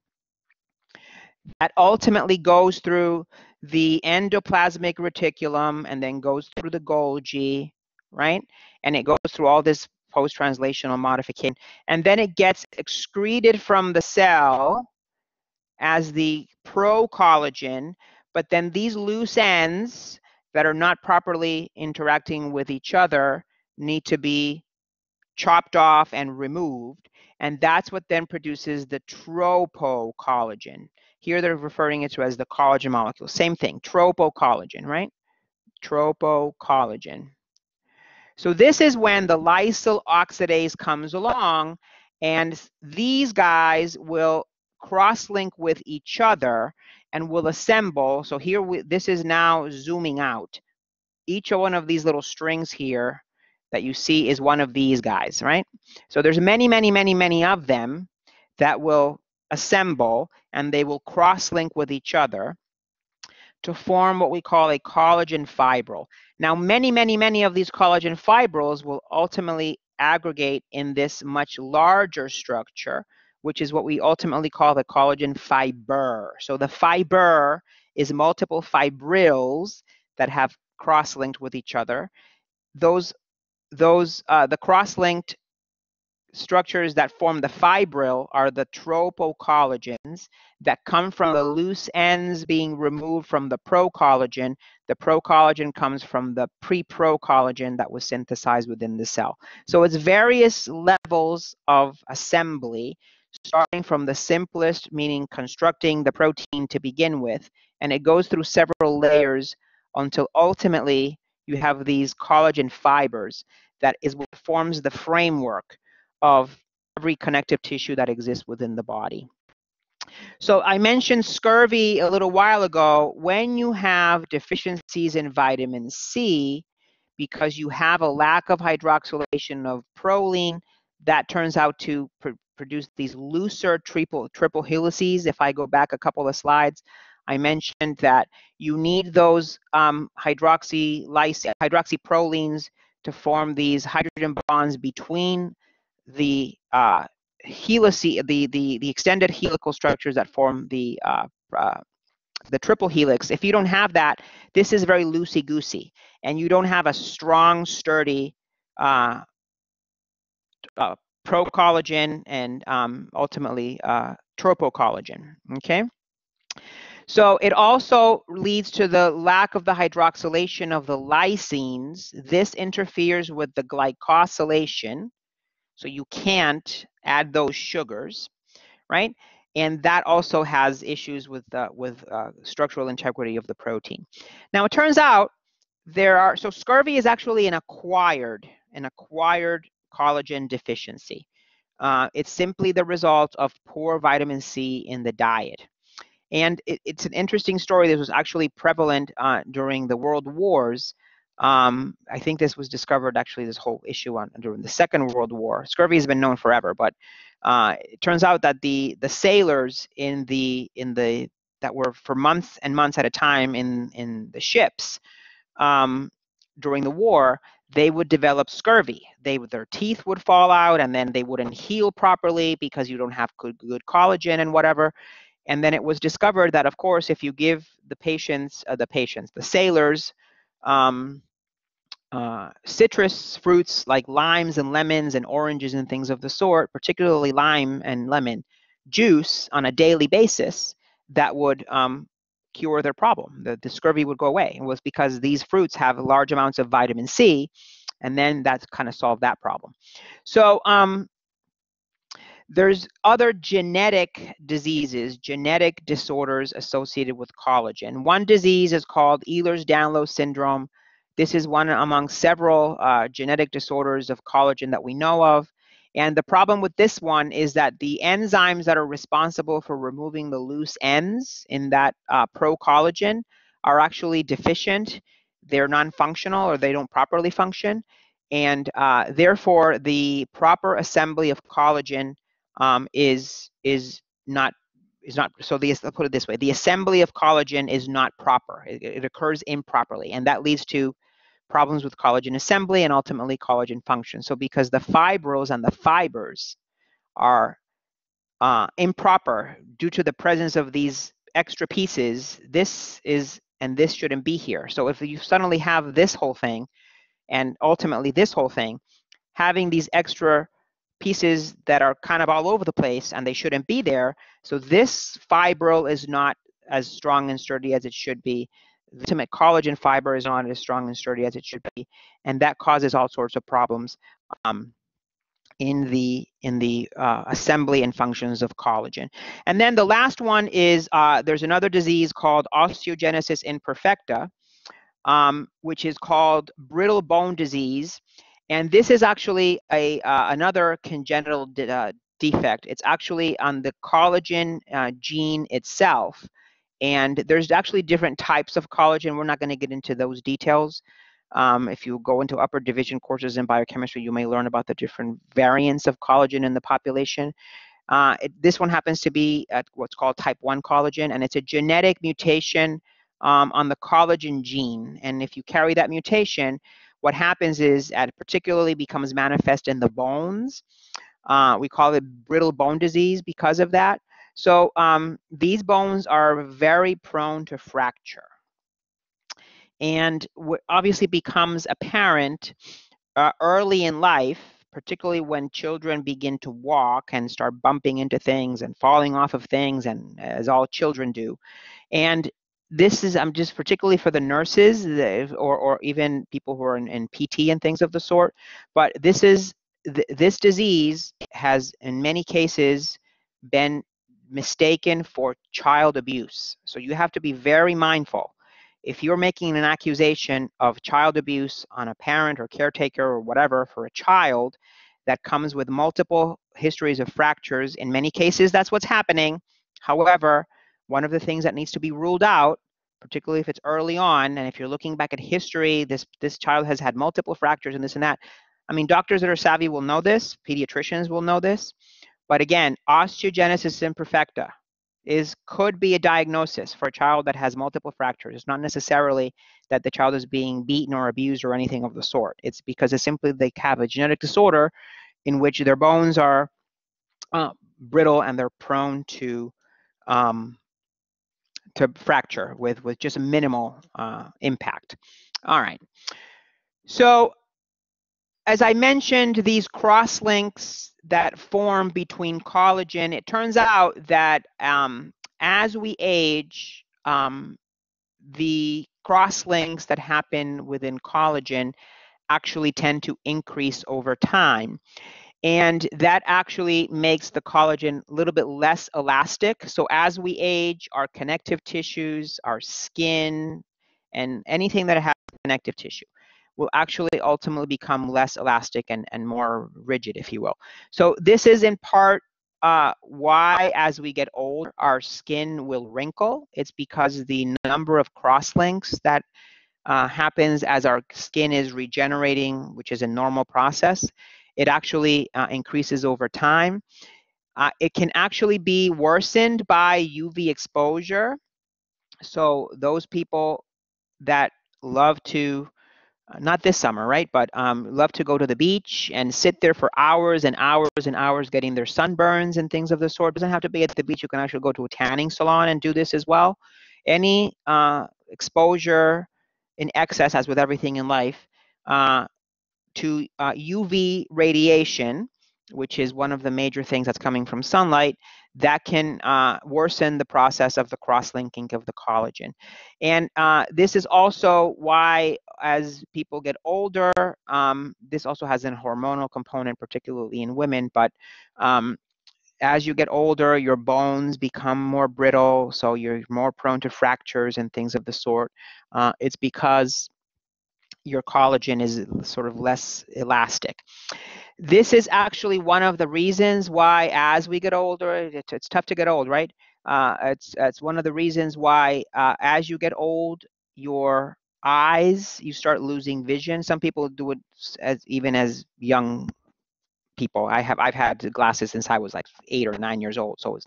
that ultimately goes through the endoplasmic reticulum and then goes through the Golgi, right? And it goes through all this post-translational modification. And then it gets excreted from the cell as the pro-collagen, but then these loose ends that are not properly interacting with each other need to be chopped off and removed. And that's what then produces the tropocollagen. Here they're referring it to as the collagen molecule. Same thing, tropocollagen, right? Tropocollagen. So this is when the lysyl oxidase comes along and these guys will cross-link with each other and will assemble. So here, we, this is now zooming out. Each one of these little strings here that you see is one of these guys, right? So there's many, many, many, many of them that will assemble and they will cross-link with each other to form what we call a collagen fibril. Now, many, many, many of these collagen fibrils will ultimately aggregate in this much larger structure, which is what we ultimately call the collagen fiber. So the fiber is multiple fibrils that have cross-linked with each other. Those, those, uh, the cross-linked structures that form the fibril are the tropocollagens that come from the loose ends being removed from the procollagen. The procollagen comes from the pre-procollagen that was synthesized within the cell. So it's various levels of assembly, starting from the simplest, meaning constructing the protein to begin with, and it goes through several layers until ultimately you have these collagen fibers that is what forms the framework of every connective tissue that exists within the body. So I mentioned scurvy a little while ago. When you have deficiencies in vitamin C, because you have a lack of hydroxylation of proline, that turns out to pr produce these looser triple, triple helices. If I go back a couple of slides, I mentioned that you need those um, hydroxy hydroxyprolines to form these hydrogen bonds between the uh, helice, the, the, the extended helical structures that form the, uh, uh, the triple helix, if you don't have that, this is very loosey-goosey, and you don't have a strong, sturdy uh, uh, procollagen and um, ultimately uh, tropocollagen, okay? So it also leads to the lack of the hydroxylation of the lysines. This interferes with the glycosylation. So you can't add those sugars, right? And that also has issues with, uh, with uh, structural integrity of the protein. Now it turns out there are, so scurvy is actually an acquired, an acquired collagen deficiency. Uh, it's simply the result of poor vitamin C in the diet. And it, it's an interesting story. This was actually prevalent uh, during the world wars. Um, I think this was discovered actually this whole issue on during the Second World War. Scurvy has been known forever, but uh, it turns out that the the sailors in the in the that were for months and months at a time in in the ships um, during the war, they would develop scurvy. They their teeth would fall out, and then they wouldn't heal properly because you don't have good good collagen and whatever. And then it was discovered that, of course, if you give the patients, uh, the patients, the sailors, um, uh, citrus fruits like limes and lemons and oranges and things of the sort, particularly lime and lemon juice on a daily basis, that would um, cure their problem. The, the scurvy would go away. It was because these fruits have large amounts of vitamin C, and then that kind of solved that problem. So um, there's other genetic diseases, genetic disorders associated with collagen. One disease is called Ehlers-Danlos syndrome. This is one among several uh, genetic disorders of collagen that we know of. And the problem with this one is that the enzymes that are responsible for removing the loose ends in that uh, pro-collagen are actually deficient. They're non-functional or they don't properly function. And uh, therefore, the proper assembly of collagen um, is is not is not so the I'll put it this way the assembly of collagen is not proper. It, it, occurs improperly and that leads to problems with collagen assembly and ultimately collagen function. So because the fibrils and the fibers are uh, improper due to the presence of these extra pieces this is and this shouldn't be here. So if you suddenly have this whole thing and ultimately this whole thing having these extra pieces that are kind of all over the place and they shouldn't be there. So this fibril is not as strong and sturdy as it should be. The ultimate collagen fiber is not as strong and sturdy as it should be, and that causes all sorts of problems um, in the in the uh, assembly and functions of collagen. And then the last one is uh, there's another disease called osteogenesis imperfecta, um, which is called brittle bone disease. And this is actually a uh, another congenital de uh, defect. It's actually on the collagen uh, gene itself. And there's actually different types of collagen. We're not going to get into those details. Um, if you go into upper division courses in biochemistry, you may learn about the different variants of collagen in the population. Uh, it, this one happens to be what's called type 1 collagen, and it's a genetic mutation um, on the collagen gene. And if you carry that mutation, what happens is it particularly becomes manifest in the bones. Uh, we call it brittle bone disease because of that. So um, these bones are very prone to fracture. And what obviously becomes apparent uh, early in life, particularly when children begin to walk and start bumping into things and falling off of things, and as all children do. And this is I'm just particularly for the nurses or, or even people who are in, in PT and things of the sort. But this is th this disease has in many cases been mistaken for child abuse. So you have to be very mindful. If you're making an accusation of child abuse on a parent or caretaker or whatever for a child that comes with multiple histories of fractures, in many cases that's what's happening. However, one of the things that needs to be ruled out, particularly if it's early on, and if you're looking back at history, this this child has had multiple fractures and this and that. I mean, doctors that are savvy will know this, pediatricians will know this. But again, osteogenesis imperfecta is could be a diagnosis for a child that has multiple fractures. It's not necessarily that the child is being beaten or abused or anything of the sort. It's because it's simply they have a genetic disorder in which their bones are uh, brittle and they're prone to um, to fracture with, with just a minimal uh, impact. All right. So as I mentioned, these cross links that form between collagen, it turns out that um, as we age, um, the crosslinks that happen within collagen actually tend to increase over time. And that actually makes the collagen a little bit less elastic. So as we age, our connective tissues, our skin, and anything that has connective tissue will actually ultimately become less elastic and, and more rigid, if you will. So this is in part uh, why as we get older, our skin will wrinkle. It's because the number of crosslinks that uh, happens as our skin is regenerating, which is a normal process, it actually uh, increases over time. Uh, it can actually be worsened by UV exposure. So those people that love to, uh, not this summer, right, but um, love to go to the beach and sit there for hours and hours and hours getting their sunburns and things of the sort. It doesn't have to be at the beach. You can actually go to a tanning salon and do this as well. Any uh, exposure in excess, as with everything in life, uh, to uh, UV radiation, which is one of the major things that's coming from sunlight, that can uh, worsen the process of the cross-linking of the collagen. And uh, this is also why, as people get older, um, this also has a hormonal component, particularly in women, but um, as you get older, your bones become more brittle, so you're more prone to fractures and things of the sort. Uh, it's because your collagen is sort of less elastic. This is actually one of the reasons why, as we get older, it's, tough to get old, right? Uh, it's it's one of the reasons why, uh, as you get old, your eyes you start losing vision. Some people do it as even as young people. I have I've had glasses since I was like eight or nine years old, so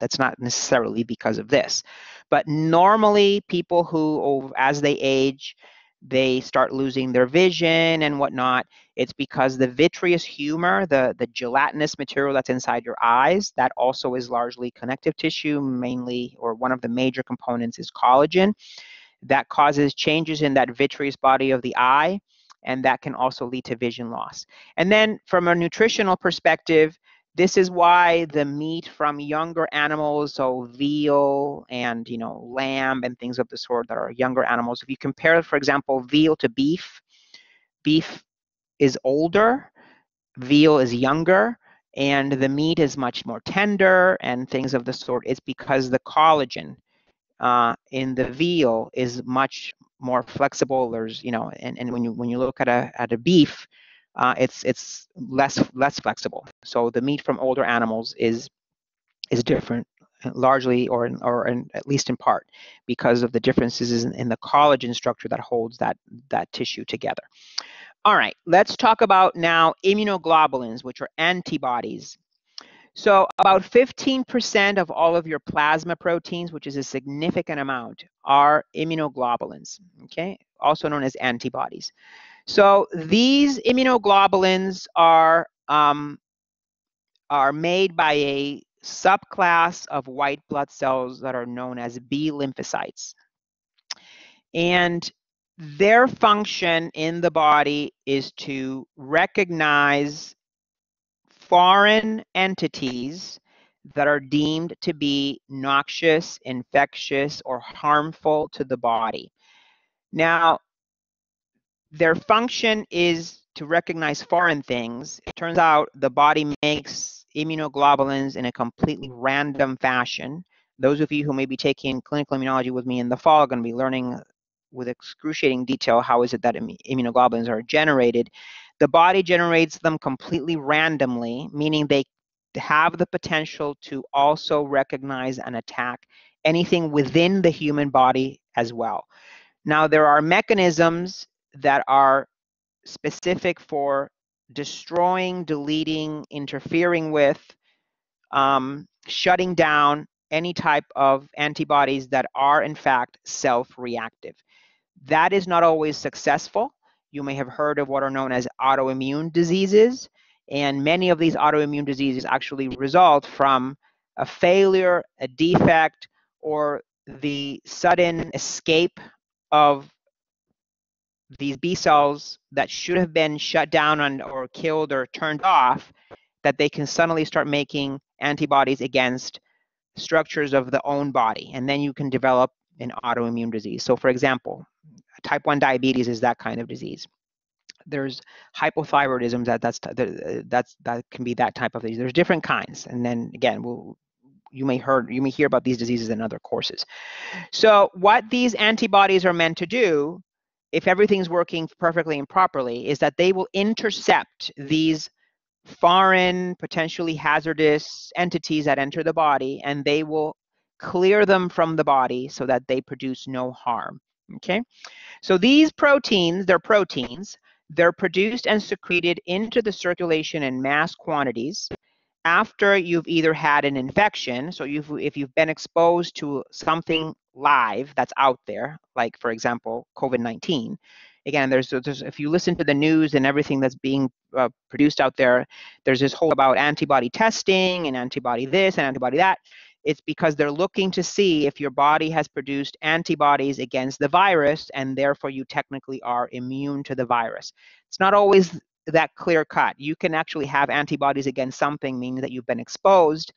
that's not necessarily because of this. But normally, people who, as they age, they start losing their vision and whatnot. It's because the vitreous humor, the, the gelatinous material that's inside your eyes, that also is largely connective tissue, mainly, or one of the major components is collagen. That causes changes in that vitreous body of the eye, and that can also lead to vision loss. And then from a nutritional perspective, this is why the meat from younger animals, so veal and you know lamb and things of the sort that are younger animals, if you compare, for example, veal to beef, beef is older, veal is younger, and the meat is much more tender and things of the sort. It's because the collagen uh, in the veal is much more flexible. There's you know, and, and when you when you look at a at a beef, uh, it's it's less less flexible. So the meat from older animals is is different largely or or in, at least in part because of the differences in, in the collagen structure that holds that that tissue together. All right, let's talk about now immunoglobulins, which are antibodies. So about 15% of all of your plasma proteins, which is a significant amount, are immunoglobulins, okay? Also known as antibodies. So these immunoglobulins are, um, are made by a subclass of white blood cells that are known as B lymphocytes. And their function in the body is to recognize foreign entities that are deemed to be noxious, infectious, or harmful to the body. Now, their function is to recognize foreign things. It turns out the body makes immunoglobulins in a completely random fashion. Those of you who may be taking clinical immunology with me in the fall are going to be learning with excruciating detail how is it that immunoglobulins are generated. The body generates them completely randomly, meaning they have the potential to also recognize and attack anything within the human body as well. Now, there are mechanisms that are specific for destroying, deleting, interfering with, um, shutting down any type of antibodies that are in fact self-reactive. That is not always successful. You may have heard of what are known as autoimmune diseases, and many of these autoimmune diseases actually result from a failure, a defect, or the sudden escape of these B cells that should have been shut down on, or killed or turned off, that they can suddenly start making antibodies against structures of the own body, and then you can develop an autoimmune disease. So, for example, type 1 diabetes is that kind of disease. There's hypothyroidism that that's that's that can be that type of disease. There's different kinds, and then again, we'll you may heard you may hear about these diseases in other courses. So what these antibodies are meant to do, if everything's working perfectly and properly, is that they will intercept these foreign, potentially hazardous entities that enter the body, and they will clear them from the body so that they produce no harm. Okay, so these proteins, they're proteins, they're produced and secreted into the circulation in mass quantities after you've either had an infection, so you've, if you've been exposed to something live that's out there, like for example, COVID-19, again, there's, there's, if you listen to the news and everything that's being uh, produced out there, there's this whole about antibody testing and antibody this and antibody that. It's because they're looking to see if your body has produced antibodies against the virus and therefore you technically are immune to the virus. It's not always that clear cut. You can actually have antibodies against something, meaning that you've been exposed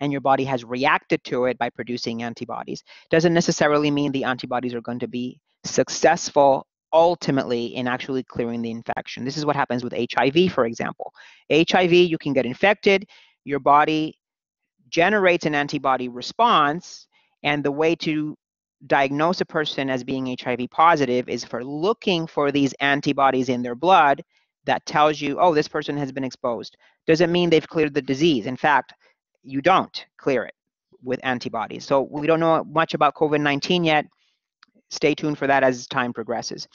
and your body has reacted to it by producing antibodies. Doesn't necessarily mean the antibodies are going to be successful ultimately in actually clearing the infection. This is what happens with HIV, for example. HIV, you can get infected, your body generates an antibody response, and the way to diagnose a person as being HIV positive is for looking for these antibodies in their blood that tells you, oh, this person has been exposed. Doesn't mean they've cleared the disease. In fact, you don't clear it with antibodies. So we don't know much about COVID-19 yet. Stay tuned for that as time progresses.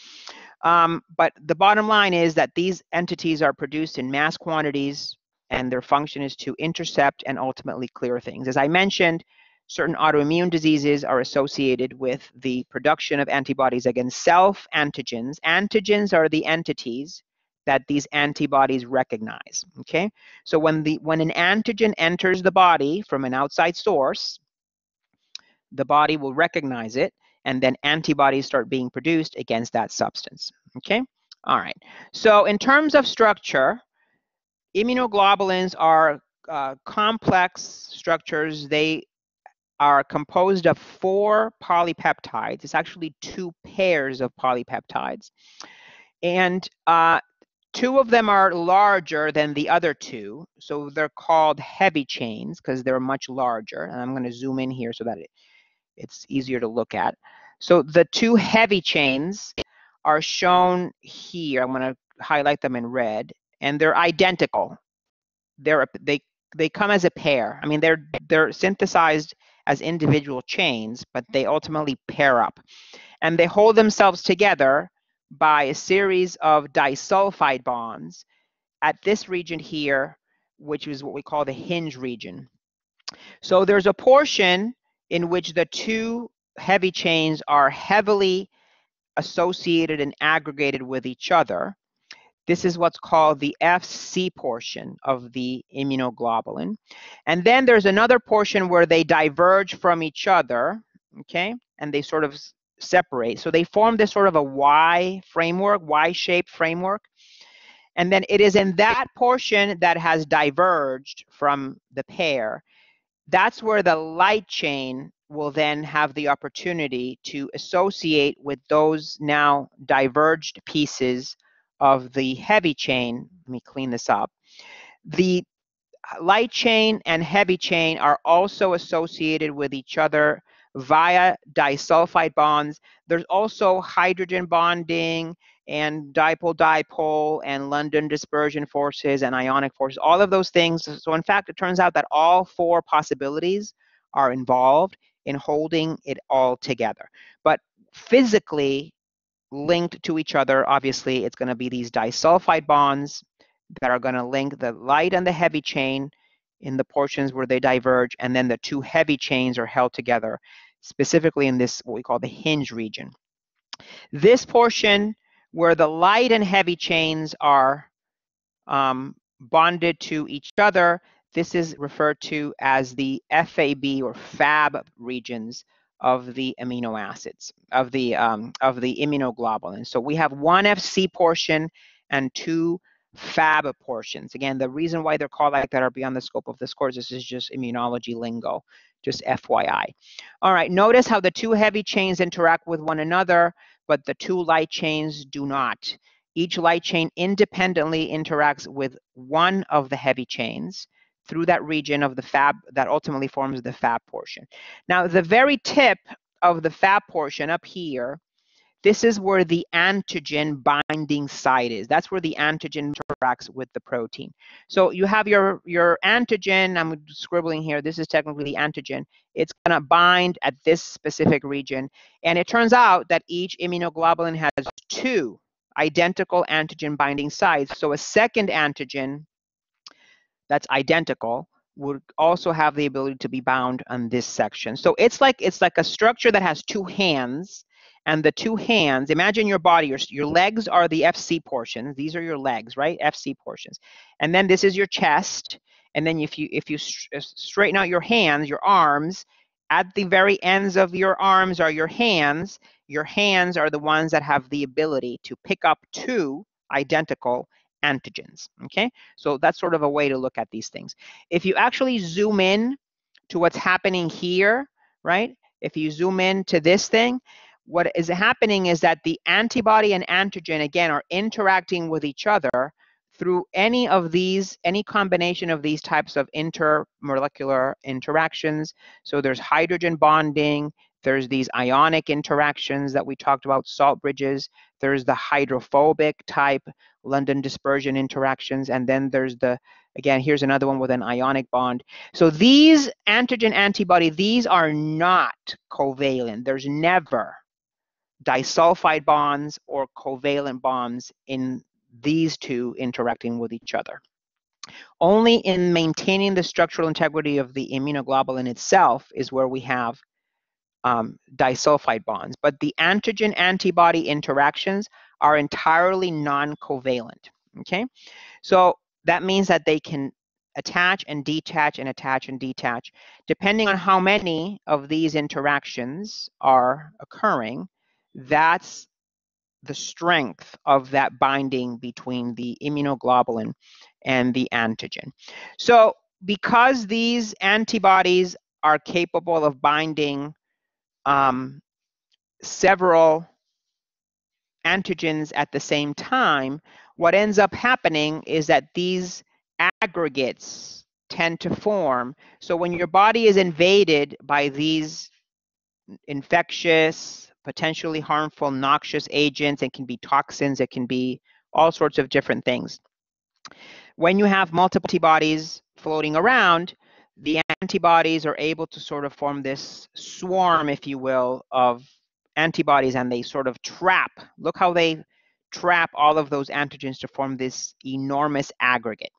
Um, but the bottom line is that these entities are produced in mass quantities and their function is to intercept and ultimately clear things. As I mentioned, certain autoimmune diseases are associated with the production of antibodies against self-antigens. Antigens are the entities that these antibodies recognize, okay? So when, the, when an antigen enters the body from an outside source, the body will recognize it, and then antibodies start being produced against that substance, okay? All right, so in terms of structure, immunoglobulins are uh, complex structures. They are composed of four polypeptides. It's actually two pairs of polypeptides. And uh, two of them are larger than the other two. So they're called heavy chains because they're much larger. And I'm going to zoom in here so that it, it's easier to look at. So the two heavy chains are shown here. I'm going to highlight them in red. And they're identical. They're, they, they come as a pair. I mean, they're, they're synthesized as individual chains, but they ultimately pair up. And they hold themselves together by a series of disulfide bonds at this region here, which is what we call the hinge region. So there's a portion in which the two heavy chains are heavily associated and aggregated with each other. This is what's called the FC portion of the immunoglobulin. And then there's another portion where they diverge from each other, okay? And they sort of separate. So they form this sort of a Y framework, Y-shaped framework. And then it is in that portion that has diverged from the pair. That's where the light chain will then have the opportunity to associate with those now diverged pieces of the heavy chain, let me clean this up. The light chain and heavy chain are also associated with each other via disulfide bonds. There's also hydrogen bonding and dipole-dipole and London dispersion forces and ionic forces, all of those things. So in fact, it turns out that all four possibilities are involved in holding it all together. But physically, linked to each other, obviously, it's going to be these disulfide bonds that are going to link the light and the heavy chain in the portions where they diverge, and then the two heavy chains are held together, specifically in this, what we call the hinge region. This portion where the light and heavy chains are um, bonded to each other, this is referred to as the FAB or FAB regions of the amino acids of the um, of the immunoglobulin. So we have one FC portion and two Fab portions. Again, the reason why they're called like that are beyond the scope of this course. This is just immunology lingo, just FYI. All right, notice how the two heavy chains interact with one another, but the two light chains do not. Each light chain independently interacts with one of the heavy chains through that region of the fab that ultimately forms the fab portion. Now, the very tip of the fab portion up here this is where the antigen binding site is. That's where the antigen interacts with the protein. So you have your, your antigen, I'm scribbling here, this is technically the antigen. It's gonna bind at this specific region. And it turns out that each immunoglobulin has two identical antigen binding sites. So a second antigen that's identical would also have the ability to be bound on this section. So it's like it's like a structure that has two hands and the two hands, imagine your body, your, your legs are the FC portions. These are your legs, right? FC portions. And then this is your chest. And then if you if you uh, straighten out your hands, your arms, at the very ends of your arms are your hands. Your hands are the ones that have the ability to pick up two identical antigens, okay? So that's sort of a way to look at these things. If you actually zoom in to what's happening here, right? If you zoom in to this thing, what is happening is that the antibody and antigen, again, are interacting with each other through any of these, any combination of these types of intermolecular interactions. So there's hydrogen bonding, there's these ionic interactions that we talked about, salt bridges, there's the hydrophobic type London dispersion interactions, and then there's the, again, here's another one with an ionic bond. So these antigen antibody, these are not covalent. There's never disulfide bonds or covalent bonds in these two interacting with each other. Only in maintaining the structural integrity of the immunoglobulin itself is where we have um, disulfide bonds, but the antigen-antibody interactions are entirely non-covalent, okay? So that means that they can attach and detach and attach and detach. Depending on how many of these interactions are occurring, that's the strength of that binding between the immunoglobulin and the antigen. So because these antibodies are capable of binding um, several antigens at the same time, what ends up happening is that these aggregates tend to form. So when your body is invaded by these infectious, potentially harmful, noxious agents. It can be toxins. It can be all sorts of different things. When you have multiple antibodies floating around, the antibodies are able to sort of form this swarm, if you will, of antibodies and they sort of trap. Look how they trap all of those antigens to form this enormous aggregate.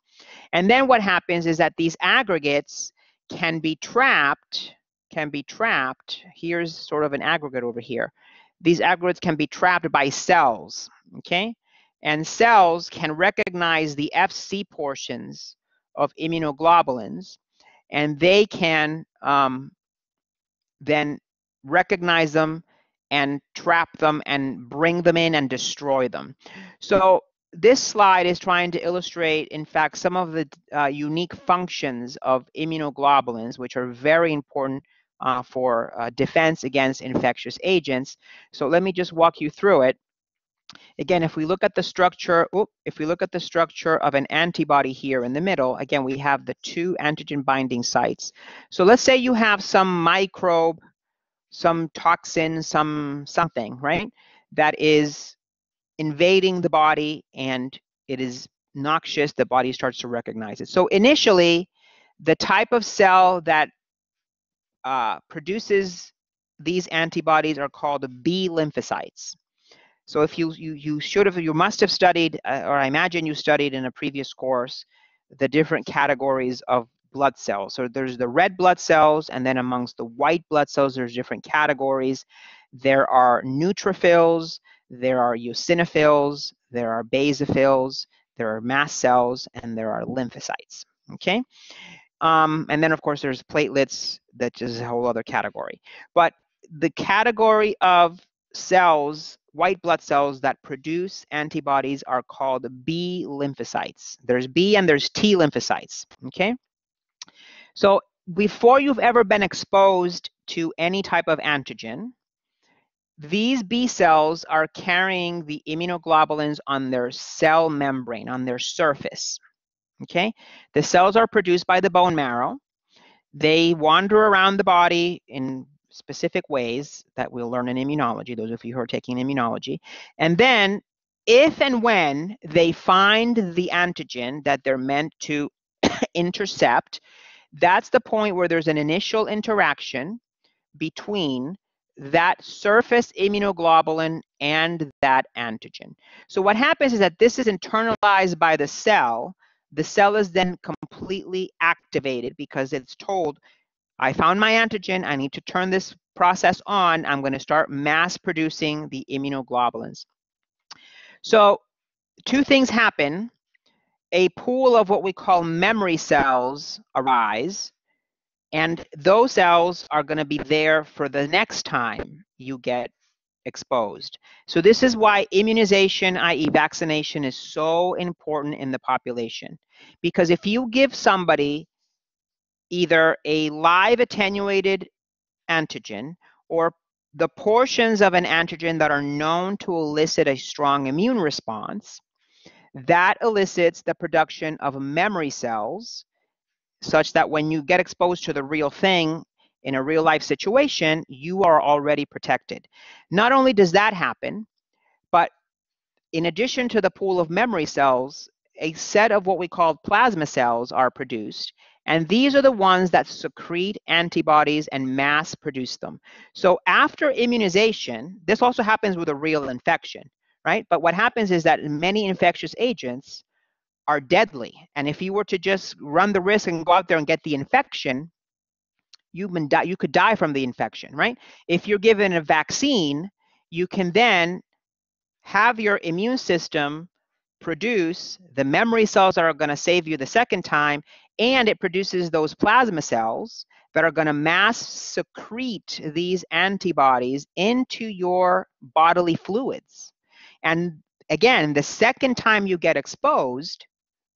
And then what happens is that these aggregates can be trapped can be trapped. Here's sort of an aggregate over here. These aggregates can be trapped by cells, okay? And cells can recognize the FC portions of immunoglobulins, and they can um, then recognize them and trap them and bring them in and destroy them. So this slide is trying to illustrate, in fact, some of the uh, unique functions of immunoglobulins, which are very important uh, for uh, defense against infectious agents. So let me just walk you through it. Again, if we look at the structure, if we look at the structure of an antibody here in the middle, again, we have the two antigen binding sites. So let's say you have some microbe, some toxin, some something, right, that is invading the body and it is noxious, the body starts to recognize it. So initially, the type of cell that uh, produces these antibodies are called B lymphocytes. So if you you you should have you must have studied uh, or I imagine you studied in a previous course the different categories of blood cells. So there's the red blood cells and then amongst the white blood cells there's different categories. There are neutrophils, there are eosinophils, there are basophils, there are mast cells and there are lymphocytes. Okay? Um, and then, of course, there's platelets, that is a whole other category. But the category of cells white blood cells that produce antibodies are called B lymphocytes. There's B and there's T lymphocytes, okay? So before you've ever been exposed to any type of antigen, these B cells are carrying the immunoglobulins on their cell membrane, on their surface. Okay? The cells are produced by the bone marrow. They wander around the body in specific ways that we'll learn in immunology, those of you who are taking immunology. And then, if and when they find the antigen that they're meant to [COUGHS] intercept, that's the point where there's an initial interaction between that surface immunoglobulin and that antigen. So what happens is that this is internalized by the cell. The cell is then completely activated because it's told, I found my antigen, I need to turn this process on, I'm going to start mass producing the immunoglobulins. So two things happen. A pool of what we call memory cells arise, and those cells are going to be there for the next time you get exposed. So this is why immunization, i.e. vaccination, is so important in the population. Because if you give somebody either a live attenuated antigen or the portions of an antigen that are known to elicit a strong immune response, that elicits the production of memory cells such that when you get exposed to the real thing in a real life situation, you are already protected. Not only does that happen, but in addition to the pool of memory cells, a set of what we call plasma cells are produced. And these are the ones that secrete antibodies and mass produce them. So after immunization, this also happens with a real infection, right? But what happens is that many infectious agents are deadly. And if you were to just run the risk and go out there and get the infection, you, you could die from the infection, right? If you're given a vaccine, you can then have your immune system produce the memory cells that are going to save you the second time, and it produces those plasma cells that are going to mass secrete these antibodies into your bodily fluids. And again, the second time you get exposed,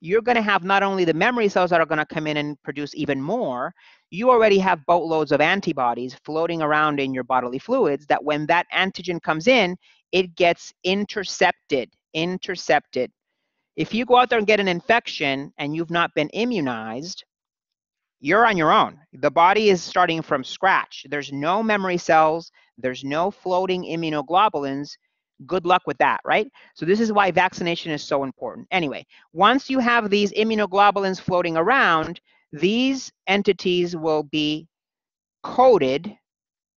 you're going to have not only the memory cells that are going to come in and produce even more, you already have boatloads of antibodies floating around in your bodily fluids that when that antigen comes in, it gets intercepted, intercepted. If you go out there and get an infection and you've not been immunized, you're on your own. The body is starting from scratch. There's no memory cells, there's no floating immunoglobulins good luck with that, right? So this is why vaccination is so important. Anyway, once you have these immunoglobulins floating around, these entities will be coded,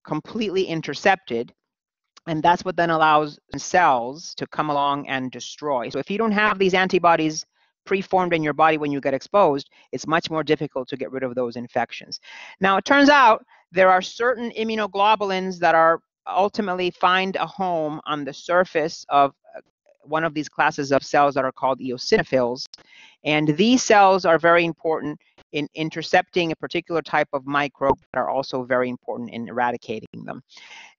completely intercepted, and that's what then allows cells to come along and destroy. So if you don't have these antibodies preformed in your body when you get exposed, it's much more difficult to get rid of those infections. Now, it turns out there are certain immunoglobulins that are ultimately find a home on the surface of uh, one of these classes of cells that are called eosinophils. And these cells are very important in intercepting a particular type of microbe that are also very important in eradicating them.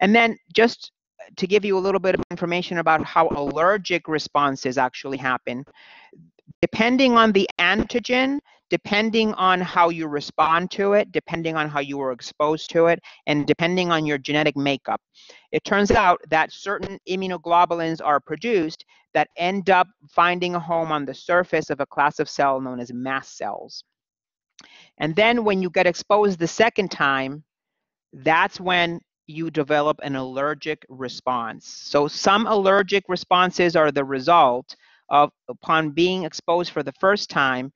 And then just to give you a little bit of information about how allergic responses actually happen, depending on the antigen, depending on how you respond to it, depending on how you were exposed to it, and depending on your genetic makeup. It turns out that certain immunoglobulins are produced that end up finding a home on the surface of a class of cell known as mast cells. And then when you get exposed the second time, that's when you develop an allergic response. So some allergic responses are the result of upon being exposed for the first time,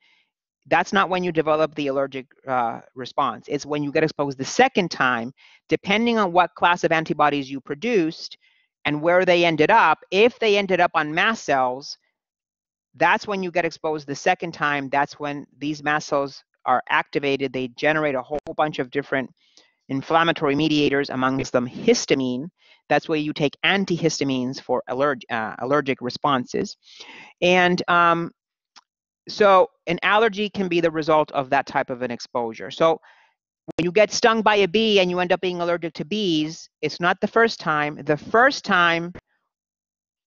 that's not when you develop the allergic uh, response. It's when you get exposed the second time, depending on what class of antibodies you produced and where they ended up. If they ended up on mast cells, that's when you get exposed the second time. That's when these mast cells are activated. They generate a whole bunch of different inflammatory mediators, amongst them histamine. That's where you take antihistamines for allerg uh, allergic responses. And um, so an allergy can be the result of that type of an exposure. So when you get stung by a bee and you end up being allergic to bees, it's not the first time. The first time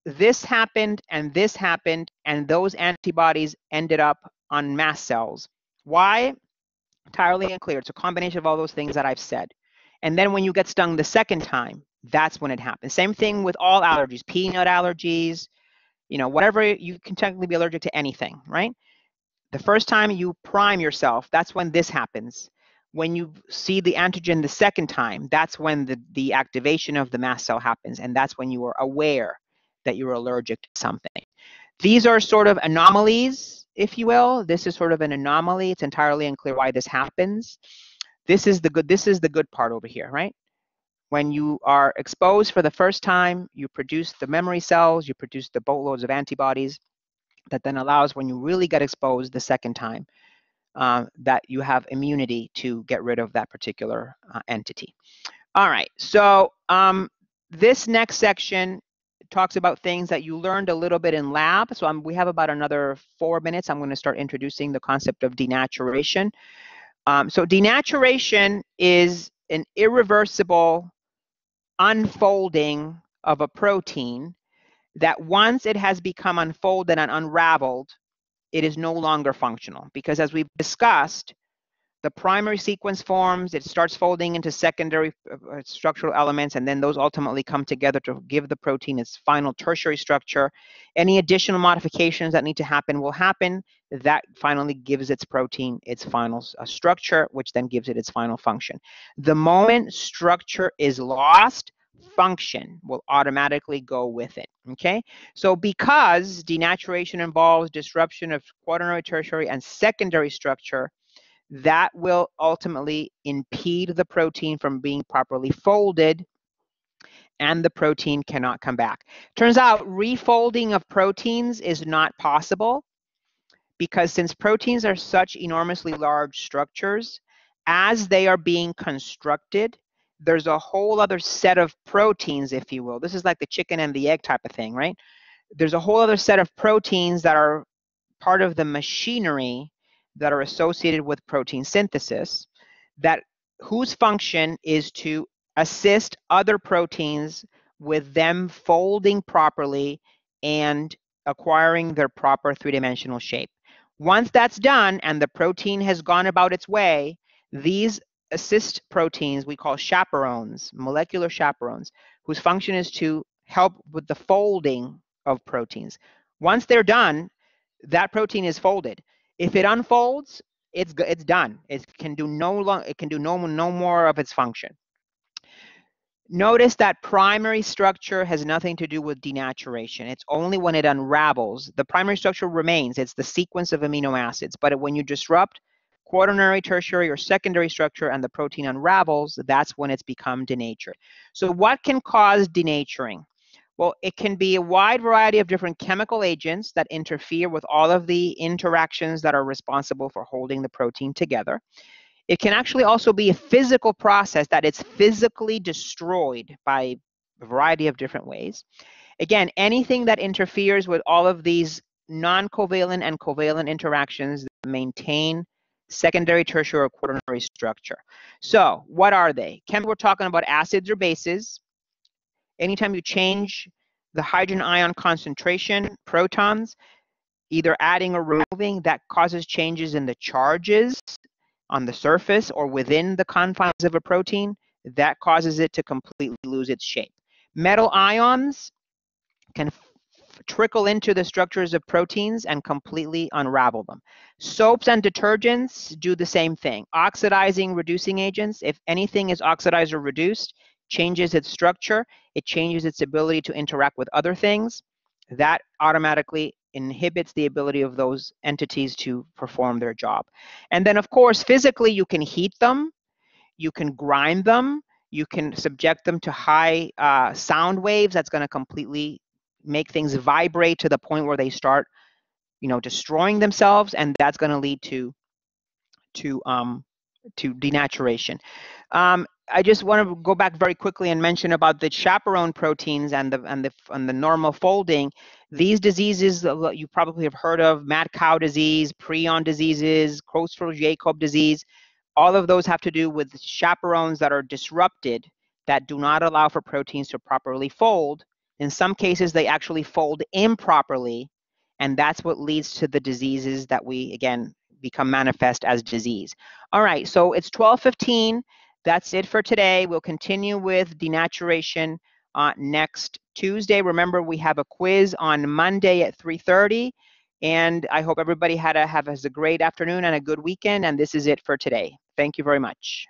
this happened and this happened, and those antibodies ended up on mast cells. Why? Entirely unclear. It's a combination of all those things that I've said. And then when you get stung the second time, that's when it happens. Same thing with all allergies, peanut allergies, you know, whatever you can technically be allergic to anything, right? The first time you prime yourself, that's when this happens. When you see the antigen the second time, that's when the, the activation of the mast cell happens, and that's when you are aware that you're allergic to something. These are sort of anomalies, if you will. This is sort of an anomaly. It's entirely unclear why this happens. This is the good. This is the good part over here, right? When you are exposed for the first time, you produce the memory cells, you produce the boatloads of antibodies that then allows when you really get exposed the second time uh, that you have immunity to get rid of that particular uh, entity. All right, so um, this next section talks about things that you learned a little bit in lab. So we have about another four minutes. I'm going to start introducing the concept of denaturation. Um, so denaturation is an irreversible unfolding of a protein that once it has become unfolded and unraveled, it is no longer functional. Because as we've discussed, the primary sequence forms, it starts folding into secondary uh, structural elements, and then those ultimately come together to give the protein its final tertiary structure. Any additional modifications that need to happen will happen. That finally gives its protein its final uh, structure, which then gives it its final function. The moment structure is lost, function will automatically go with it. Okay, so because denaturation involves disruption of quaternary, tertiary, and secondary structure, that will ultimately impede the protein from being properly folded and the protein cannot come back. Turns out refolding of proteins is not possible because since proteins are such enormously large structures, as they are being constructed, there's a whole other set of proteins, if you will. This is like the chicken and the egg type of thing, right? There's a whole other set of proteins that are part of the machinery that are associated with protein synthesis that whose function is to assist other proteins with them folding properly and acquiring their proper three-dimensional shape. Once that's done and the protein has gone about its way, these assist proteins we call chaperones, molecular chaperones, whose function is to help with the folding of proteins. Once they're done, that protein is folded. If it unfolds, it's it's done. It can do no long it can do no no more of its function. Notice that primary structure has nothing to do with denaturation. It's only when it unravels. The primary structure remains. It's the sequence of amino acids. But when you disrupt quaternary, tertiary, or secondary structure and the protein unravels, that's when it's become denatured. So what can cause denaturing? Well, it can be a wide variety of different chemical agents that interfere with all of the interactions that are responsible for holding the protein together. It can actually also be a physical process that it's physically destroyed by a variety of different ways. Again, anything that interferes with all of these non-covalent and covalent interactions that maintain secondary, tertiary, or quaternary structure. So what are they? Chem, we're talking about acids or bases, anytime you change the hydrogen ion concentration, protons, either adding or removing, that causes changes in the charges on the surface or within the confines of a protein, that causes it to completely lose its shape. Metal ions can trickle into the structures of proteins and completely unravel them. Soaps and detergents do the same thing. Oxidizing, reducing agents, if anything is oxidized or reduced, changes its structure, it changes its ability to interact with other things. That automatically inhibits the ability of those entities to perform their job. And then, of course, physically, you can heat them, you can grind them, you can subject them to high uh, sound waves. That's going to completely make things vibrate to the point where they start, you know, destroying themselves, and that's going to lead to to um, to denaturation. Um, I just want to go back very quickly and mention about the chaperone proteins and the and the and the normal folding. These diseases you probably have heard of: mad cow disease, prion diseases, Creutzfeldt-Jakob disease. All of those have to do with chaperones that are disrupted that do not allow for proteins to properly fold In some cases, they actually fold improperly, and that's what leads to the diseases that we, again, become manifest as disease. All right, so it's 12:15. That's it for today. We'll continue with denaturation uh, next Tuesday. Remember, we have a quiz on Monday at 3:30, and I hope everybody had a have a great afternoon and a good weekend. And this is it for today. Thank you very much.